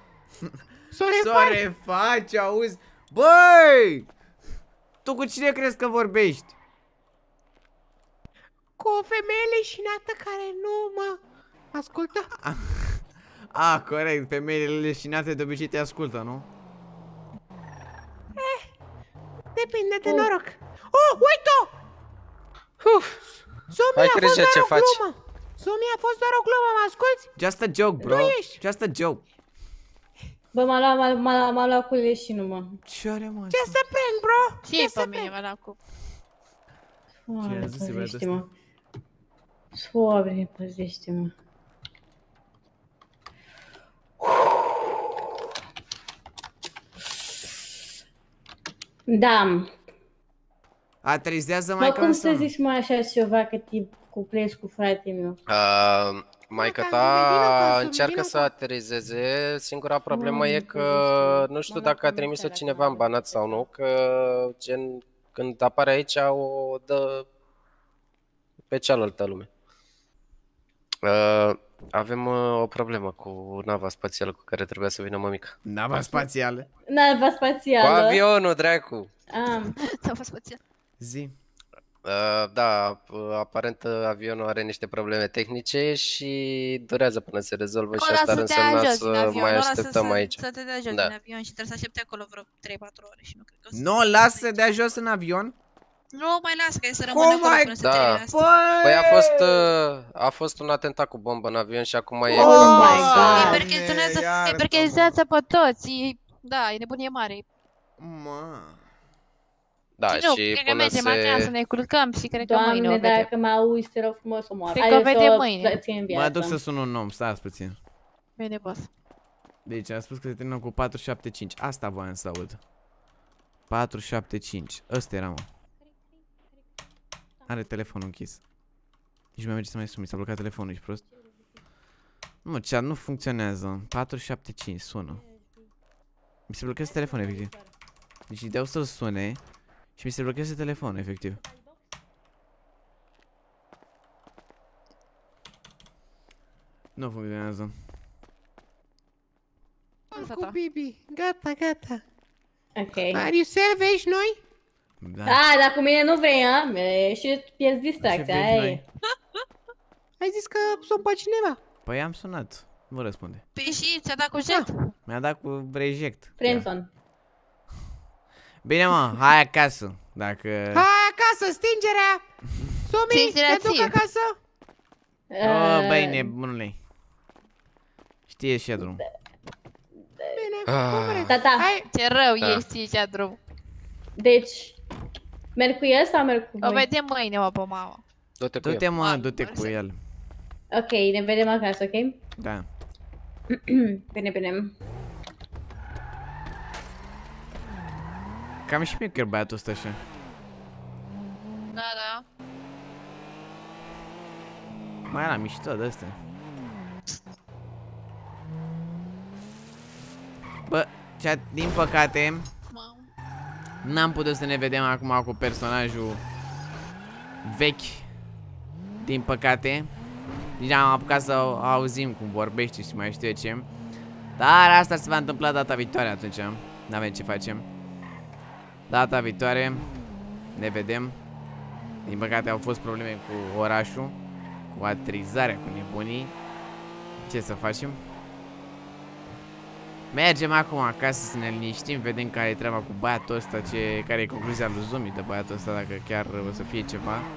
Să o Să o refaci? refaci, auzi? Băi! Tu cu cine crezi că vorbești? Cu o femeie leșinată care nu mă ascultă? A, corect, femeile leșinate de obicei te ascultă, nu? Depinde de noroc. Oh, uite-o! Uf, Sumi Hai, a fost Cristia, doar ce o faci? glumă. Sumi a fost doar o glumă, mă asculti? Just a joke, bro. Nu ești. Just a joke. Bă, m-a luat, m-a, m-a, m-a luat cu leșinul, mă. Ce are, mă? Just a prank, bro. Și Just pe a mine prank. mă da cu... Doamne, a zis băiatul păzește-mă. Doamne, păzește-mă. Da, Aterizează mă, mai cum să zici mai așa ceva că te cuplezi cu fratele meu? Uh, maica Mă, ca să vină, ca ta să încearcă vină să ca- aterizeze, singura problemă Mamă, e că păzește-mă. nu știu Mă, dacă a dacă trimis-o nu cineva înțeleg. în banat sau nu, că gen când apare aici o dă pe cealaltă lume. Uh, avem uh, o problemă cu nava spațială cu care trebuia să vină mămica. Nava spațială. Nava Cu spațială. avionul, dracu! Am. Ți-a fost spațial. Zi. Uh, da, uh, aparent uh, avionul are niște probleme tehnice și durează până se rezolvă și Ăla asta ar să te dea însemna jos din să avion, mai ăla să- așteptăm să- aici. Să te dea jos Da. din avion și trebuie să aștepte acolo vreo 3-4 ore și nu cred că o să... Nu, lasă să dea jos în avion. Nu mai las că e să Cum rămână acolo ai- până să Da. termine asta. Păi, Păi a fost, uh, a fost un atentat cu bombă în avion și acum e... Oh my God. E perchezonează, e iartă-mă. perchezonează pe toți. E, da, e nebunie mare. Mă. Da, și nu, și cred că până mergem acasă, se... ne culcăm și cred că mâine o Doamne, vedem. dacă mă auzi, te rog frumos să moară. Cred că o vedem mâine. țin în viață. Mă duc să sun un om, stați puțin. Bine, boss. Deci am spus că se termină cu 475. Asta voiam să aud. 475. Ăsta era, mă. Are telefonul închis. Nici nu mai merge să mai suni, s-a blocat telefonul, ești prost? Nu, cea nu funcționează. 475, sună. Mi se blochează telefonul, efectiv. Deci îi dau să sune și mi se blochează telefonul, efectiv. Nu funcționează. Asta Cu ta. Bibi. Gata, gata. Ok. Mariusel, vezi noi? Da. A, dar cu mine nu vrei, a? E Și pierzi distracția, Ce aia vrei e. noi? Ai zis că sunt pe cineva. Păi am sunat. Nu vă răspunde. Păi și ți-a dat cu jet? Mi-a dat cu reject. Friendzone. Bine mă, hai acasă. Dacă... Hai acasă, stingerea! Sumi, Stingerea te duc ție. acasă? Oh, băi, Uh, nebunule. Știe și drum. Bine, Ah. cum vreți. Tata, Hai, ce rău Da. ești ție cea drum. deci, merg cu el sau merg cu O voi? vedem mâine, mă, pe mama. Du-te cu Du-te el. mă, Hai, du-te cu mersi. el. Ok, ne vedem acasă, ok? Da. Bine, bine. Cam și mie băiatul ăsta așa. Da, da. Mai la mișto de astea. Bă, cea, din păcate, Mamă. N-am putut să ne vedem acum cu personajul vechi. Din păcate. Nici am apucat să auzim cum vorbește și mai știu eu ce. Dar asta se va întâmpla data viitoare atunci. N-avem ce facem. Data viitoare ne vedem. Din păcate au fost probleme cu orașul, cu aterizarea, cu nebunii. Ce să facem? Mergem acum acasă să ne liniștim, vedem care e treaba cu băiatul ăsta, ce, care e concluzia lui Zumi de băiatul ăsta, dacă chiar o să fie ceva.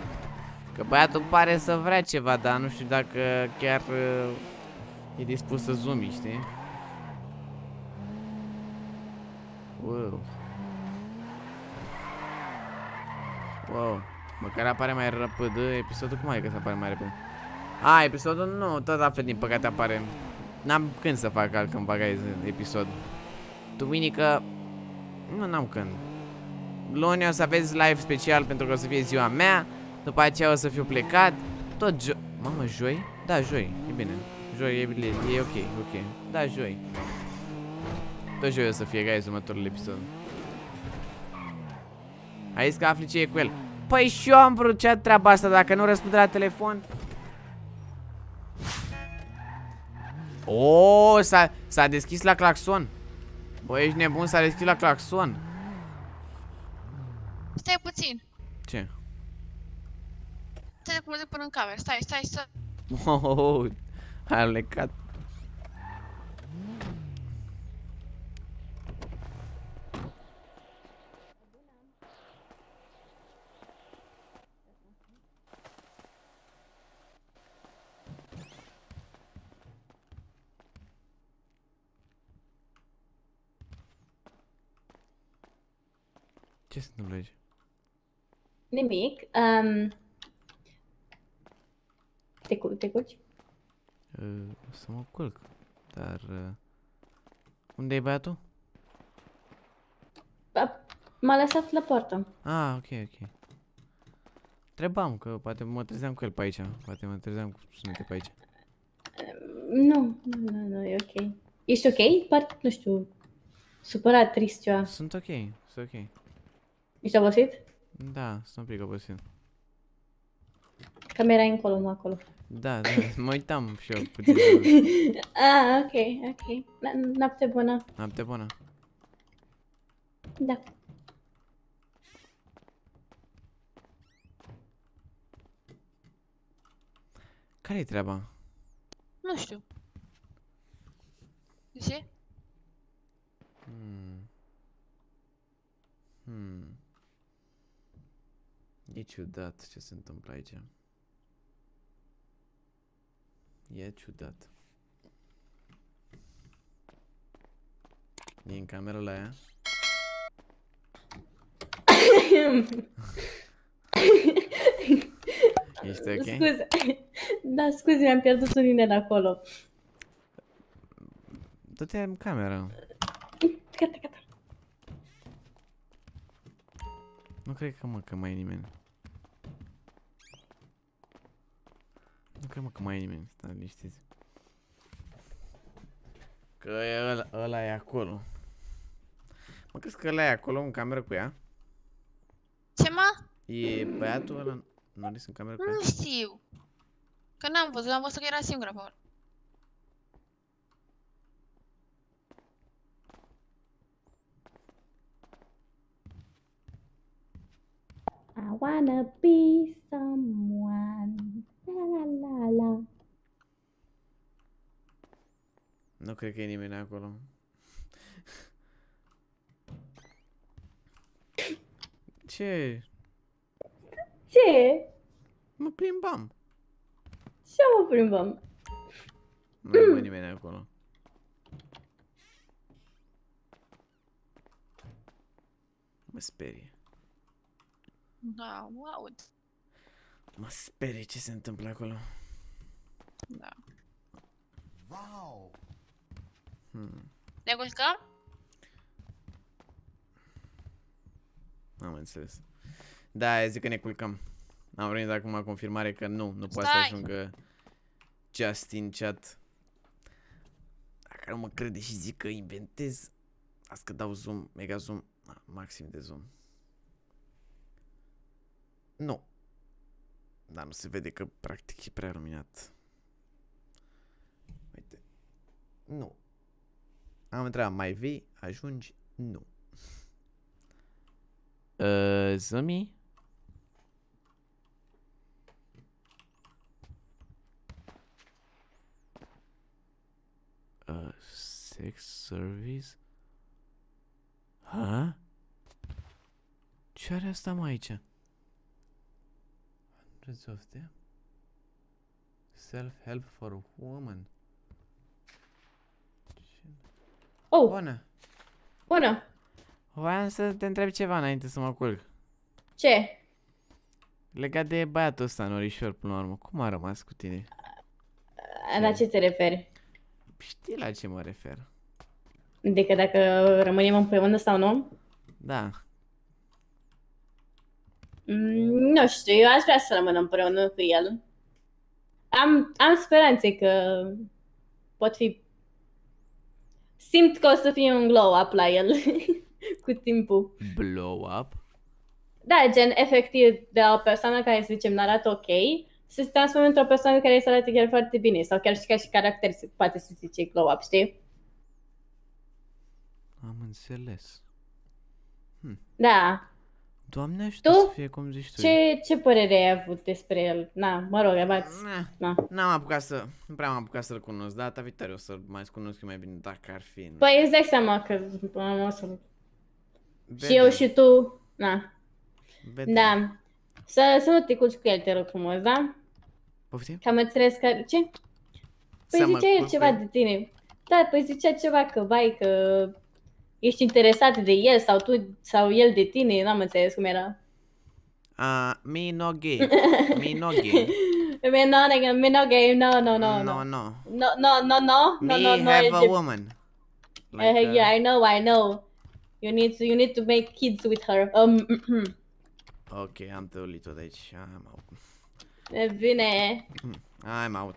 Că băiatul pare să vrea ceva, dar nu știu dacă chiar uh, e dispus să Zumi, știi? Wow. Wow. Măcar apare mai rapid episodul, cum adică să apare mai repede? A, episodul nu, tot la fel din păcate apare. N-am când să fac altcând bagaj episod. Duminică, nu n-am când. Luni o să aveți live special pentru că o să fie ziua mea. După aceea o să fiu plecat. Tot jo... Mamă, joi? Da, joi, e bine. Joi e, bine, e ok, ok. Da, joi. Tot joi o să fie, guys, următorul episod. Ai zis că afli ce e cu el. Păi și eu am vrut ce treaba asta dacă nu răspunde la telefon. O, s-a s-a deschis la claxon. Bă, ești nebun, s-a deschis la claxon. Stai puțin. Ce? Stai mă duc până în cameră. Stai, stai, stai. Oh, ai alunecat. Ce se întâmplă aici? Nimic. Um, te, cu- te culci? Uh, o să mă culc. Dar... Uh, unde e băiatul? A- M-a lăsat la poartă. Ah, ok, ok. Trebam că poate mă trezeam cu el pe aici. Poate mă trezeam cu sunete pe aici. Nu, nu, nu, nu, e ok. Ești ok? Par, nu știu, supărat, trist ceva. Sunt ok, sunt ok. Ești obosit? Da, sunt un pic obosit. Camera e încolo, nu acolo. Da, da, mă uitam și eu puțin. de mult. ah, ok, ok. N- Noapte bună. Noapte bună. Da. Care-i treaba? Nu știu. De ce? Hmm. Hmm. E ciudat ce se întâmplă aici. E ciudat. E în camera la ea? Ești ok? Scuze. Da, scuze, mi-am pierdut un inel acolo. Du-te în cameră. Gata, gata. Nu cred că mă că mai e nimeni. Cred mă că mai e nimeni, stai liniștiți. Că e ăla, ăla e acolo. Mă crezi că ăla e acolo în cameră cu ea? Ce mă? E băiatul ăla? Nu are în cameră cu ea? Nu știu. Că n-am văzut, am văzut că era singură pe acolo. I wanna be someone. Nu cred că e nimeni acolo. Ce? Ce? Mă plimbam. Ce mă plimbăm? Nu e mă nimeni acolo. Mă sperie. Da, mă aud. Mă sperie ce se întâmplă acolo. Da. Hmm. Ne culcăm? Am înțeles. Da, aia zic că ne culcăm. Am venit acum confirmare că nu, nu poate să Stai. ajungă Justin chat. Dacă nu mă crede și zic că inventez, las că dau zoom, mega zoom, ah, maxim de zoom. Nu. Dar nu se vede că practic e prea luminat. Uite. Nu. Am întrebat, mai vei? Ajungi? Nu. Uh, Zămi? Uh, sex service? Ha? Ce are asta mai aici? Hundreds of them? Self-help for woman. Oh, Bună! bună. Voiam să te întreb ceva înainte să mă culc. Ce? Legat de băiatul ăsta, norișor, până la urmă. Cum a rămas cu tine? La ce te referi? Știi la ce mă refer. Adică dacă rămânem împreună sau nu? Da. Mm, nu știu, eu aș vrea să rămân împreună cu el. Am, am speranțe că pot fi... Simt că o să fie un glow up la el cu timpul. Blow up? Da, gen, efectiv, de la o persoană care, să zicem, nu arată ok, să se transforme într-o persoană care să arate chiar foarte bine sau chiar și ca și caracter se poate să zice glow up, știi? Am înțeles. Da. Doamne ajută Tu? să fie cum zici tu. Ce, ce părere ai avut despre el? Na, mă rog, avați. Na, Na. N-am apucat să, nu prea am apucat să-l cunosc, data viitoare o să-l mai cunosc eu mai bine dacă ar fi. Păi îți dai seama că am o să... Vedem, Și eu și tu, na, vedem. da. Să, să nu te culci cu el, te rog frumos, da? Poftim? Că am înțeles că... Ce? Păi Să mă zicea el culc ceva cu de tine. Da, păi zicea ceva că, vai, că ești interesat de el sau tu, sau el de tine, n-am înțeles cum era. Uh, me no gay. me no gay. Me no, nigga, me no gay, no, no, no, no, no. no. No, no, no, no, Me no, no, no, have a LGBT. woman. Uh, uh, yeah, I know, I know. You need to, you need to make kids with her. Um, Ok, am tăulit-o de aici. I'm out. e bine. I'm out.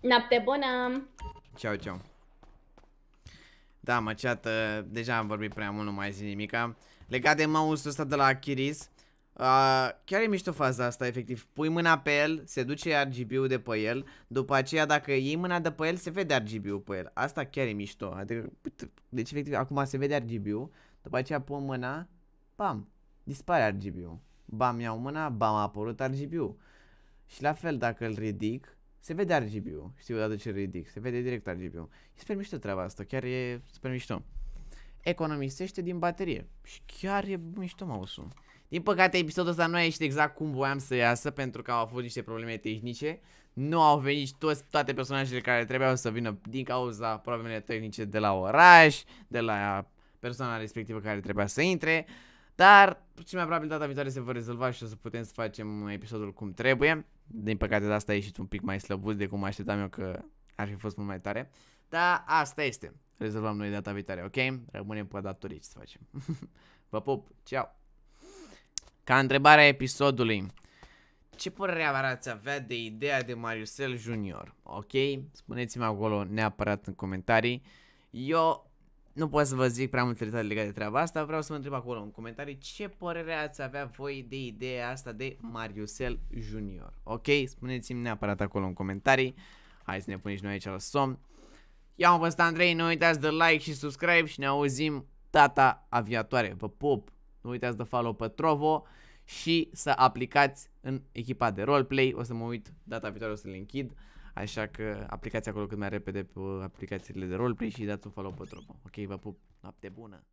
Noapte bună. Ciao, ciao. Da, mă, ceată, deja am vorbit prea mult, nu mai zic nimica. Legat de mouse-ul ăsta de la Achiris, uh, chiar e mișto faza asta, efectiv. Pui mâna pe el, se duce RGB-ul de pe el, după aceea dacă iei mâna de pe el, se vede RGB-ul pe el. Asta chiar e mișto. Adică, uite, deci efectiv, acum se vede RGB-ul, după aceea pun mâna, bam, dispare RGB-ul. Bam, iau mâna, bam, a apărut RGB-ul. Și la fel, dacă îl ridic, se vede RGB-ul. Știu odată ce îl ridic, se vede direct RGB-ul. E super mișto treaba asta, chiar e super mișto. Economisește din baterie. Și chiar e mișto mouse-ul. Din păcate, episodul ăsta nu a ieșit exact cum voiam să iasă, pentru că au avut niște probleme tehnice. Nu au venit toți, toate personajele care trebuiau să vină din cauza problemele tehnice de la oraș, de la persoana respectivă care trebuia să intre. Dar, cel mai probabil data viitoare se vor rezolva și o să putem să facem episodul cum trebuie. Din păcate de asta a ieșit un pic mai slăbuț de cum așteptam eu că ar fi fost mult mai tare. Dar asta este. Rezolvăm noi data viitoare, ok? Rămânem pe datorii, ce să facem. Vă pup, ceau! Ca întrebarea episodului, ce părere ați avea de ideea de Mariusel Junior? Ok? Spuneți-mi acolo neapărat în comentarii. Eu nu pot să vă zic prea multe detalii legate de treaba asta, vreau să vă întreb acolo în comentarii ce părere ați avea voi de ideea asta de Mariusel Junior. Ok? Spuneți-mi neapărat acolo în comentarii. Hai să ne punem și noi aici la somn. Eu am fost Andrei, nu uitați de like și subscribe și ne auzim data aviatoare. Vă pup! Nu uitați de follow pe Trovo și să aplicați în echipa de roleplay. O să mă uit data viitoare, o să le închid. Așa că aplicați acolo cât mai repede pe aplicațiile de roleplay și dați un follow pe Trovo. Ok, vă pup! Noapte bună!